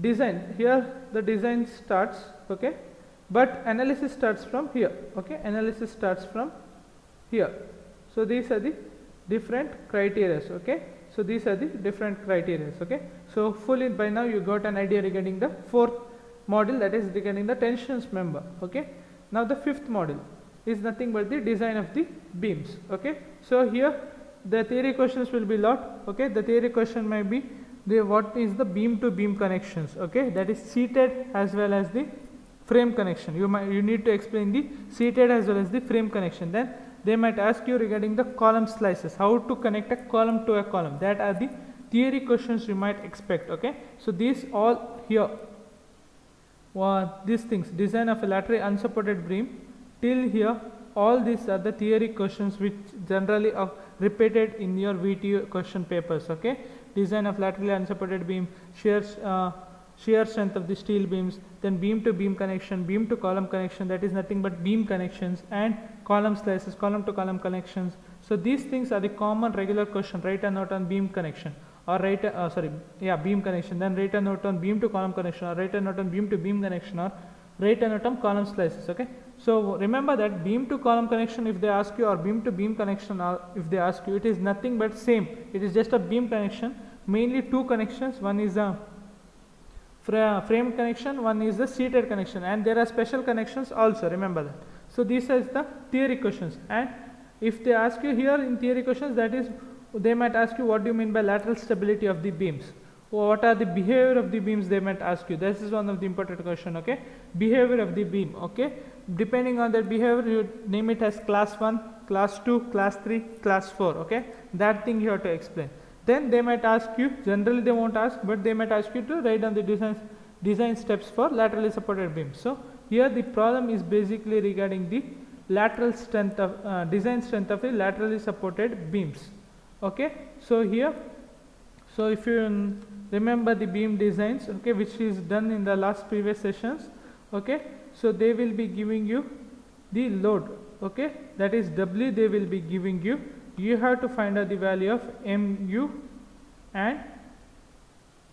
design. Here the design starts okay? But analysis starts from here okay? Analysis starts from here. So these are the different criteria okay? So these are the different criteria okay? So fully by now you got an idea regarding the fourth model that is regarding the tensions member okay? Now the fifth model is nothing but the design of the beams okay? So here the theory questions will be lot okay? The theory question might be the what is the beam to beam connections okay? That is seated as well as the frame connection. You might you need to explain the seated as well as the frame connection. Then they might ask you regarding the column splices how to connect a column to a column. That are the theory questions you might expect okay? So these all here uh, these things design of a laterally unsupported beam. Till here all these are the theory questions which generally are repeated in your VTU question papers okay? Design of laterally unsupported beam shear uh, shear strength of the steel beams then beam to beam connection beam to column connection that is nothing but beam connections and column splices column to column connections. So these things are the common regular question write a note on beam connection or a, uh, sorry yeah beam connection then write a note on beam to column connection or write a note on beam to beam connection or write a note on column splices okay? So remember that beam to column connection if they ask you or beam to beam connection or if they ask you it is nothing but same. It is just a beam connection mainly two connections. One is a frame connection one is the seated connection and there are special connections also remember that so these are the theory questions. And if they ask you here in theory questions that is they might ask you what do you mean by lateral stability of the beams? What are the behavior of the beams they might ask you. This is one of the important question okay? Behavior of the beam okay? Depending on that behavior you name it as class 1 class 2 class 3 class 4 okay? That thing you have to explain. Then they might ask you generally they won't ask but they might ask you to write down the design design steps for laterally supported beams. So here the problem is basically regarding the lateral strength of uh, design strength of a laterally supported beams. Okay? So here so if you remember the beam designs okay which is done in the last previous sessions okay? So they will be giving you the load okay? That is w they will be giving you. You have to find out the value of mu and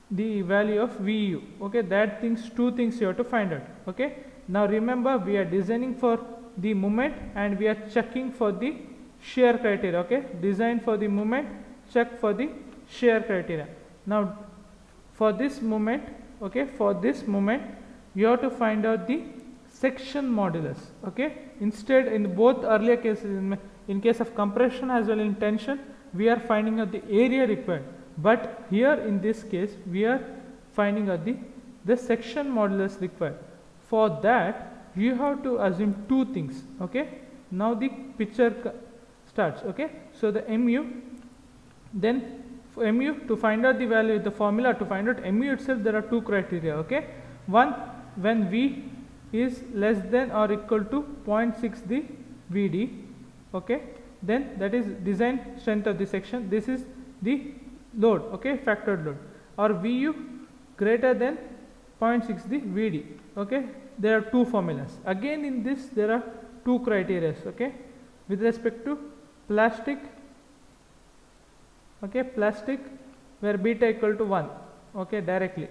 the value of vu okay? That things two things you have to find out okay now remember we are designing for the moment and we are checking for the shear criteria okay design for the moment check for the shear criteria now for this moment okay for this moment you have to find out the section modulus okay instead in both earlier cases in in case of compression as well in tension, we are finding out the area required. But here in this case, we are finding out the, the section modulus required. For that, you have to assume two things. Okay. Now the picture starts. Okay. So the mu, then mu to find out the value, the formula to find out mu itself, there are two criteria. Okay. One, when V is less than or equal to 0.6 the VD okay then that is design strength of the section this is the load okay factored load or vu greater than 0.6 the vd okay there are two formulas. Again in this there are two criteria okay? With respect to plastic okay plastic where beta equal to 1 okay directly.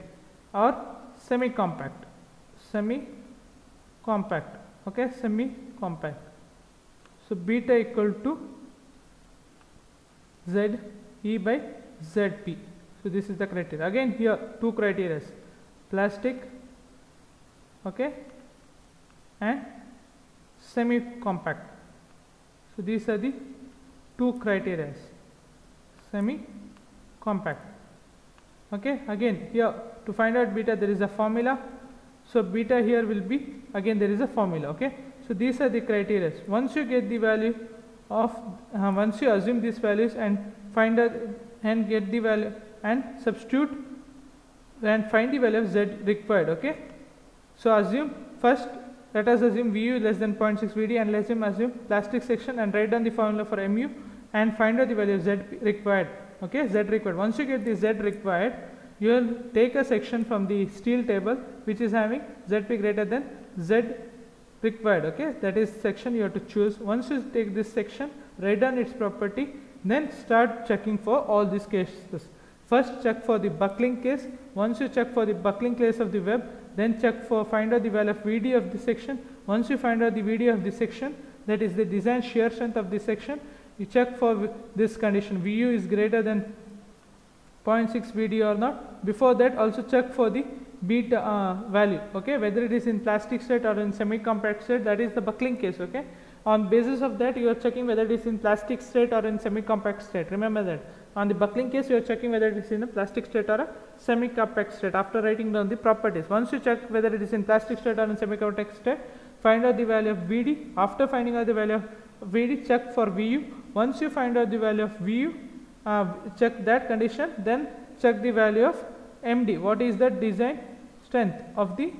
Or semi compact semi compact okay semi compact so, beta equal to Z E by ZP. So, this is the criteria. Again here two criteria. Plastic okay, and semi compact. So, these are the two criteria semi compact. Okay. Again here to find out beta there is a formula. So, beta here will be again there is a formula. Okay. So, these are the criteria. Once you get the value of, uh, once you assume these values and find out and get the value and substitute and find the value of z required. Okay. So, assume first let us assume Vu less than 0.6 Vd and let us assume plastic section and write down the formula for Mu and find out the value of z required. Okay z required. Once you get the z required you will take a section from the steel table which is having zp greater than z required. Okay that is section you have to choose. Once you take this section write down its property then start checking for all these cases. First check for the buckling case. Once you check for the buckling case of the web then check for find out the value of vd of the section. Once you find out the vd of the section that is the design shear strength of the section you check for this condition vu is greater than 0.6 vd or not. Before that also check for the beta uh, value okay? Whether it is in plastic state or in semi compact state that is the buckling case okay? On basis of that you are checking whether it is in plastic state or in semi compact state remember that on the buckling case you are checking whether it is in a plastic state or a semi compact state. After writing down the properties once you check whether it is in plastic state or in semi compact state find out the value of vd after finding out the value of vd check for vu once you find out the value of vu uh, check that condition then check the value of md what is the design strength of the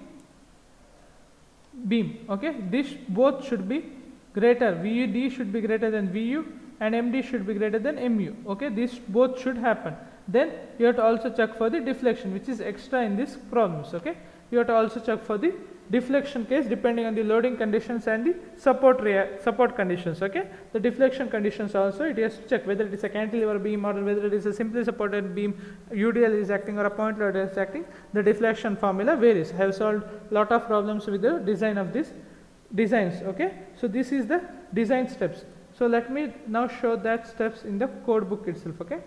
beam? Okay? This both should be greater. Vud should be greater than vu and md should be greater than mu okay this both should happen. Then you have to also check for the deflection which is extra in this problems okay? You have to also check for the deflection case depending on the loading conditions and the support support conditions okay? The deflection conditions also it has to check whether it is a cantilever beam or whether it is a simply supported beam. Udl is acting or a point load is acting. The deflection formula varies I have solved lot of problems with the design of this designs okay? So this is the design steps so let me now show that steps in the code book itself okay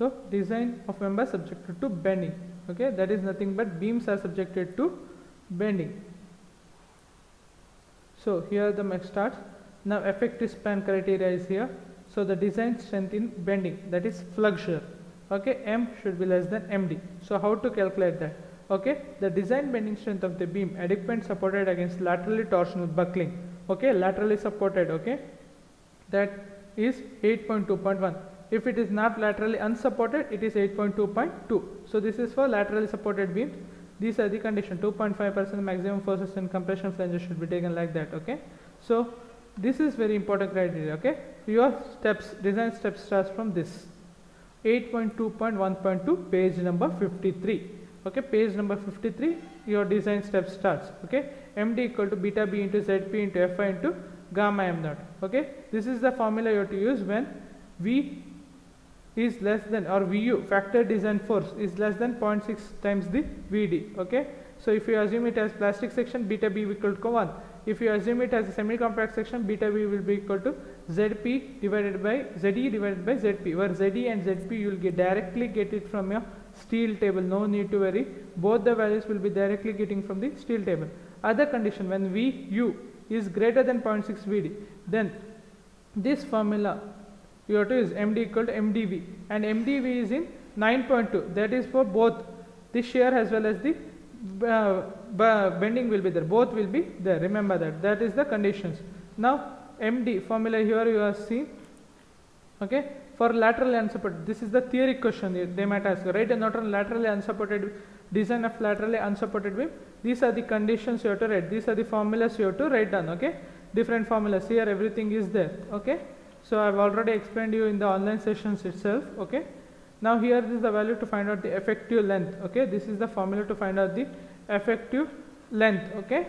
So, design of member subjected to bending okay that is nothing but beams are subjected to bending. So, here the max starts now effective span criteria is here. So, the design strength in bending that is flexure okay M should be less than MD. So, how to calculate that okay the design bending strength of the beam adequate supported against laterally torsional buckling okay laterally supported okay that is 8.2.1 if it is not laterally unsupported, it is 8.2.2. So this is for laterally supported beams. These are the condition 2.5 percent maximum forces and compression flanges should be taken like that. Okay. So this is very important criteria. Okay. Your steps design steps starts from this 8.2.1.2 page number 53. Okay. Page number 53 your design step starts. Okay. MD equal to beta B into ZP into fy into gamma m naught. Okay. This is the formula you have to use when V is less than or VU factor design force is less than 0.6 times the VD okay so if you assume it as plastic section beta B equal to 1 if you assume it as a semi compact section beta B will be equal to ZP divided by ZE divided by ZP where ZE and ZP you will get directly get it from your steel table no need to worry. Both the values will be directly getting from the steel table. Other condition when VU is greater than 0.6 VD then this formula you have to use MD equal to MDV and MDV is in 9.2 that is for both the shear as well as the uh, bending will be there. Both will be there. Remember that. That is the conditions. Now MD formula here you are seeing okay for laterally unsupported this is the theory question they might ask right and not on laterally unsupported design of laterally unsupported beam these are the conditions you have to write these are the formulas you have to write down okay different formulas here everything is there okay so I have already explained you in the online sessions itself. Okay. Now here is the value to find out the effective length. Okay. This is the formula to find out the effective length. Okay.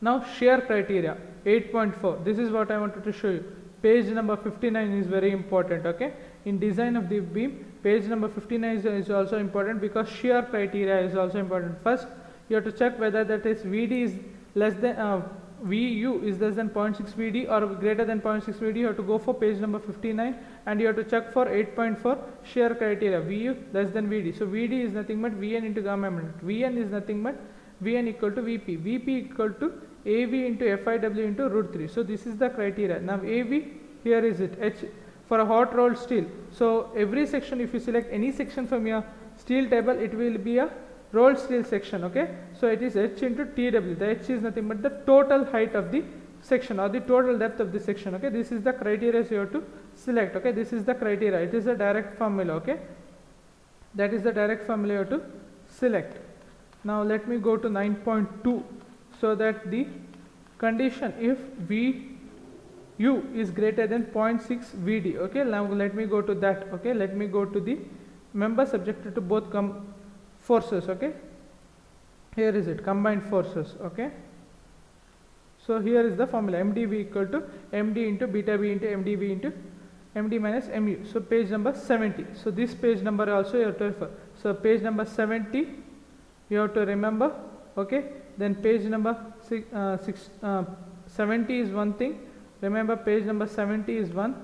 Now shear criteria 8.4. This is what I wanted to show you. Page number 59 is very important. Okay. In design of the beam, page number 59 is, is also important because shear criteria is also important. First, you have to check whether that is VD is less than uh, VU is less than 0.6 VD or greater than 0.6 VD, you have to go for page number 59 and you have to check for 8.4 shear criteria VU less than VD. So VD is nothing but Vn into gamma m. Vn is nothing but Vn equal to Vp. Vp equal to AV into FIW into root 3. So this is the criteria. Now AV here is it. H for a hot rolled steel. So every section if you select any section from your steel table it will be a rolled steel section okay? So it is h into tw the h is nothing but the total height of the section or the total depth of the section okay? This is the criteria you have to select okay? This is the criteria. It is a direct formula okay? That is the direct formula you have to select. Now let me go to 9.2 so that the condition if v u is greater than 0.6 vd okay? Now let me go to that okay? Let me go to the member subjected to both com forces okay? Here is it combined forces okay? So here is the formula mdv equal to md into beta v into mdv into md minus mu so page number 70 so this page number also you have to refer. So page number 70 you have to remember okay then page number six, uh, six, uh, 70 is one thing. Remember page number 70 is one.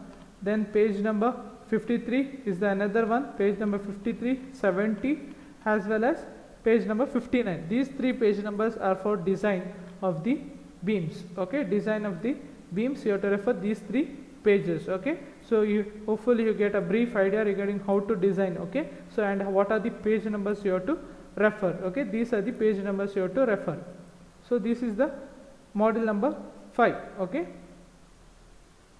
Then page number 53 is the another one. Page number 53 70 as well as page number 59 these three page numbers are for design of the beams okay? Design of the beams you have to refer these three pages okay? So you hopefully you get a brief idea regarding how to design okay? So and what are the page numbers you have to refer. Okay these are the page numbers you have to refer. So this is the model number 5 okay.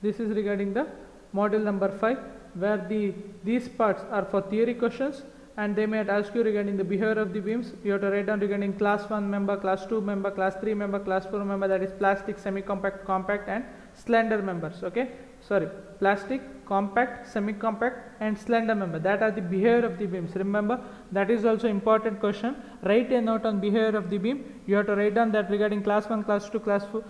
This is regarding the model number 5 where the these parts are for theory questions and they might ask you regarding the behavior of the beams. You have to write down regarding class 1 member class 2 member class 3 member class 4 member that is plastic semi compact compact and slender members. Okay. Sorry plastic compact semi compact and slender member. That are the behavior of the beams. Remember that is also important question. Write a note on behavior of the beam. You have to write down that regarding class 1 class 2 class 4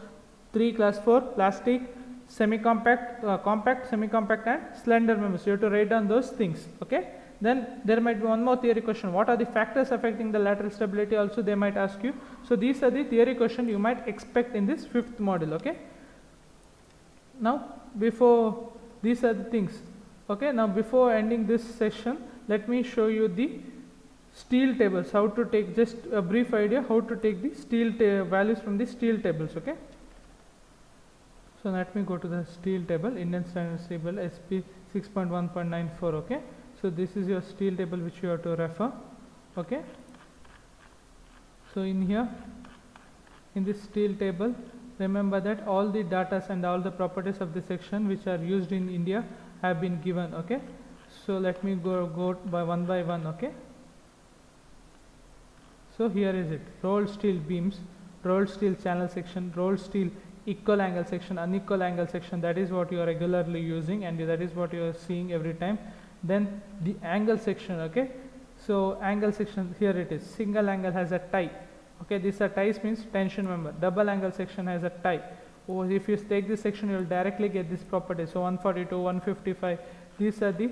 3 class 4 plastic semi compact uh, compact semi compact and slender members. You have to write down those things okay? Then there might be one more theory question. What are the factors affecting the lateral stability also they might ask you. So these are the theory question you might expect in this fifth model okay? Now before these are the things. Okay now before ending this session let me show you the steel tables how to take just a brief idea how to take the steel values from the steel tables okay? So let me go to the steel table indian standard table sp 6.1.94 okay? So this is your steel table which you have to refer okay? So in here in this steel table remember that all the data and all the properties of the section which are used in India have been given okay? So let me go go by one by one okay? So here is it. Rolled steel beams rolled steel channel section rolled steel equal angle section unequal angle section. That is what you are regularly using and that is what you are seeing every time. Then the angle section okay? So angle section here it is. Single angle has a tie okay these are ties means tension member. Double angle section has a tie. Or oh, if you take this section you will directly get this property. So 142 155 these are the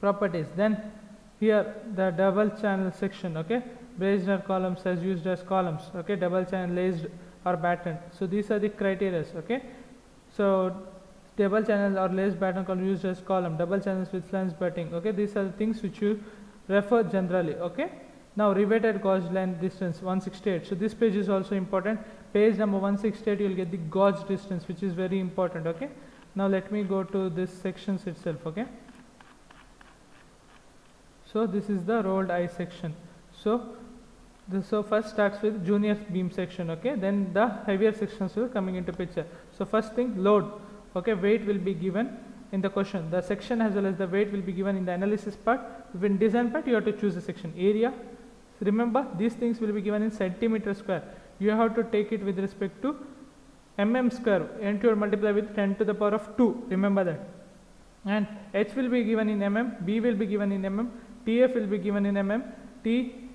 properties. Then here the double channel section okay? Bressner columns as used as columns okay? Double channel laced or battened. So these are the criteria okay? So double channels or laced batten column used as column. Double channels with flange batting okay? These are the things which you refer generally okay now riveted gauge length distance 168. So this page is also important. Page number 168 you will get the gauge distance which is very important. Okay. Now let me go to this sections itself. Okay. So this is the rolled eye section. So this so first starts with junior beam section. Okay. Then the heavier sections will coming into picture. So first thing load. Okay. Weight will be given in the question. The section as well as the weight will be given in the analysis part. In design part you have to choose the section area remember these things will be given in centimeter square. You have to take it with respect to mm square. And to multiply with 10 to the power of 2 remember that. And h will be given in mm b will be given in mm tf will be given in mm t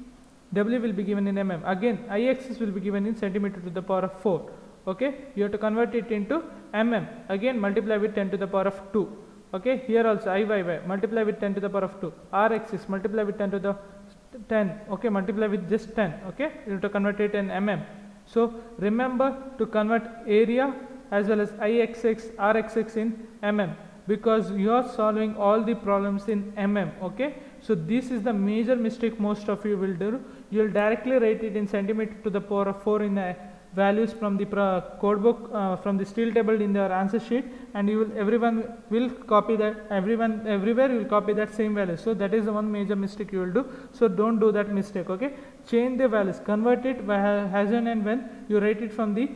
w will be given in mm. Again i axis will be given in centimeter to the power of 4 okay? You have to convert it into mm. Again multiply with 10 to the power of 2 okay? Here also i y y. Multiply with 10 to the power of 2 r axis multiply with 10 to the 10 okay multiply with just 10 okay you have to convert it in mm. So remember to convert area as well as ixx rxx in mm because you are solving all the problems in mm okay. So this is the major mistake most of you will do. You will directly write it in centimeter to the power of 4 in a values from the code book uh, from the steel table in their answer sheet and you will everyone will copy that everyone everywhere will copy that same value. So that is the one major mistake you will do. So don't do that mistake okay? Change the values. Convert it as and when you write it from the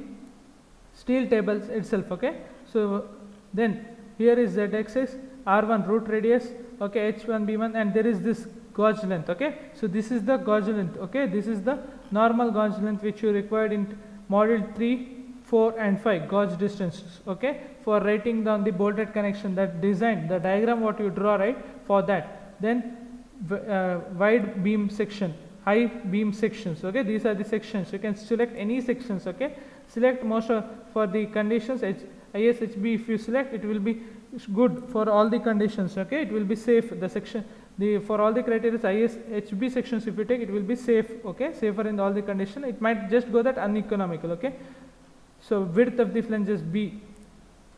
steel tables itself okay? So then here is z axis r1 root radius okay? H1 b1 and there is this gauge length okay? So this is the gauge length okay? This is the normal gauge length which you required in module 3 4 and 5 gauge distances okay? For writing down the bolted connection that design the diagram what you draw right for that. Then uh, wide beam section high beam sections okay? These are the sections. You can select any sections okay? Select most of for the conditions H, ISHB if you select it will be good for all the conditions okay? It will be safe the section the for all the criteria is ISHB sections if you take it will be safe okay? Safer in all the condition. It might just go that uneconomical okay? So width of the flange is B.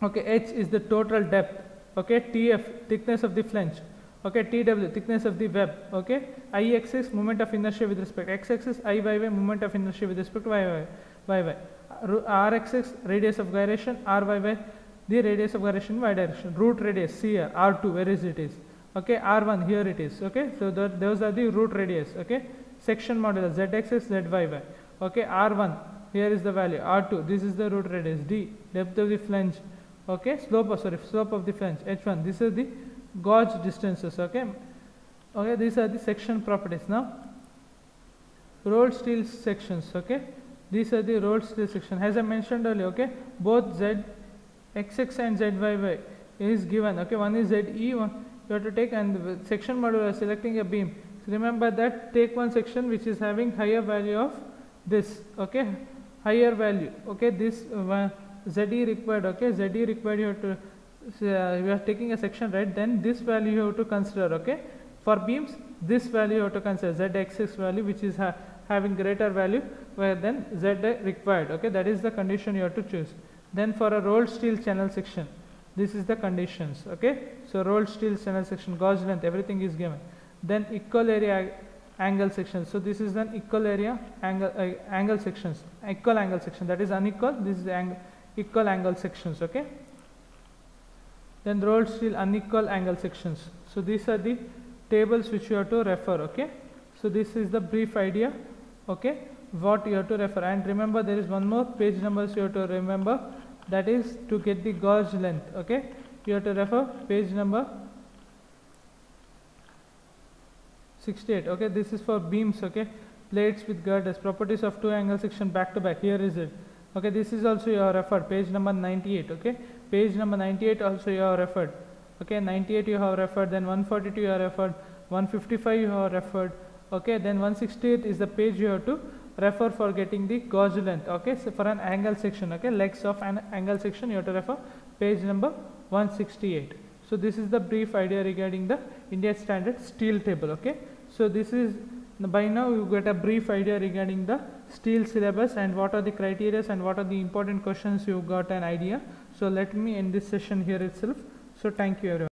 Okay H is the total depth okay? TF thickness of the flange okay? TW thickness of the web okay? I axis moment of inertia with respect. X axis I Y Y moment of inertia with respect to Y Y Y. Y axis radius of gyration R Y Y the radius of gyration Y direction. Root radius CR R2 where is it is okay R1 here it is. Okay so that those are the root radius. Okay section modulus Z axis Z Y Y. Okay R1 here is the value. R2 this is the root radius. D depth of the flange. Okay slope of sorry slope of the flange. H1 this is the gauge distances. Okay okay these are the section properties. Now rolled steel sections. Okay these are the rolled steel section. As i mentioned earlier okay both z xx and zyy is given. Okay one is ze one you have to take and section module selecting a beam. So remember that take one section which is having higher value of this okay? Higher value okay? This uh, ze required okay? Ze required you have to uh, we are taking a section right? Then this value you have to consider okay? For beams this value you have to consider z axis value which is ha- having greater value where then z required okay? That is the condition you have to choose. Then for a rolled steel channel section this is the conditions okay so rolled steel channel section gauge length everything is given. Then equal area angle section. So this is an equal area angle uh, angle sections. Equal angle section that is unequal. This is equal angle sections okay? Then rolled steel unequal angle sections. So these are the tables which you have to refer okay? So this is the brief idea okay? What you have to refer. And remember there is one more page numbers you have to remember. That is to get the gauge length okay you have to refer page number 68 okay? This is for beams okay? Plates with girders properties of two angle section back to back here is it okay? This is also your referred page number 98 okay? Page number 98 also you have referred okay? 98 you have referred then 142 you have referred 155 you have referred okay? Then 168 is the page you have to refer for getting the gauge length okay? So for an angle section okay? Legs of an angle section you have to refer page number 168 so this is the brief idea regarding the India standard steel table okay? So this is by now you get a brief idea regarding the steel syllabus and what are the criteria and what are the important questions you got an idea. So let me end this session here itself. So thank you everyone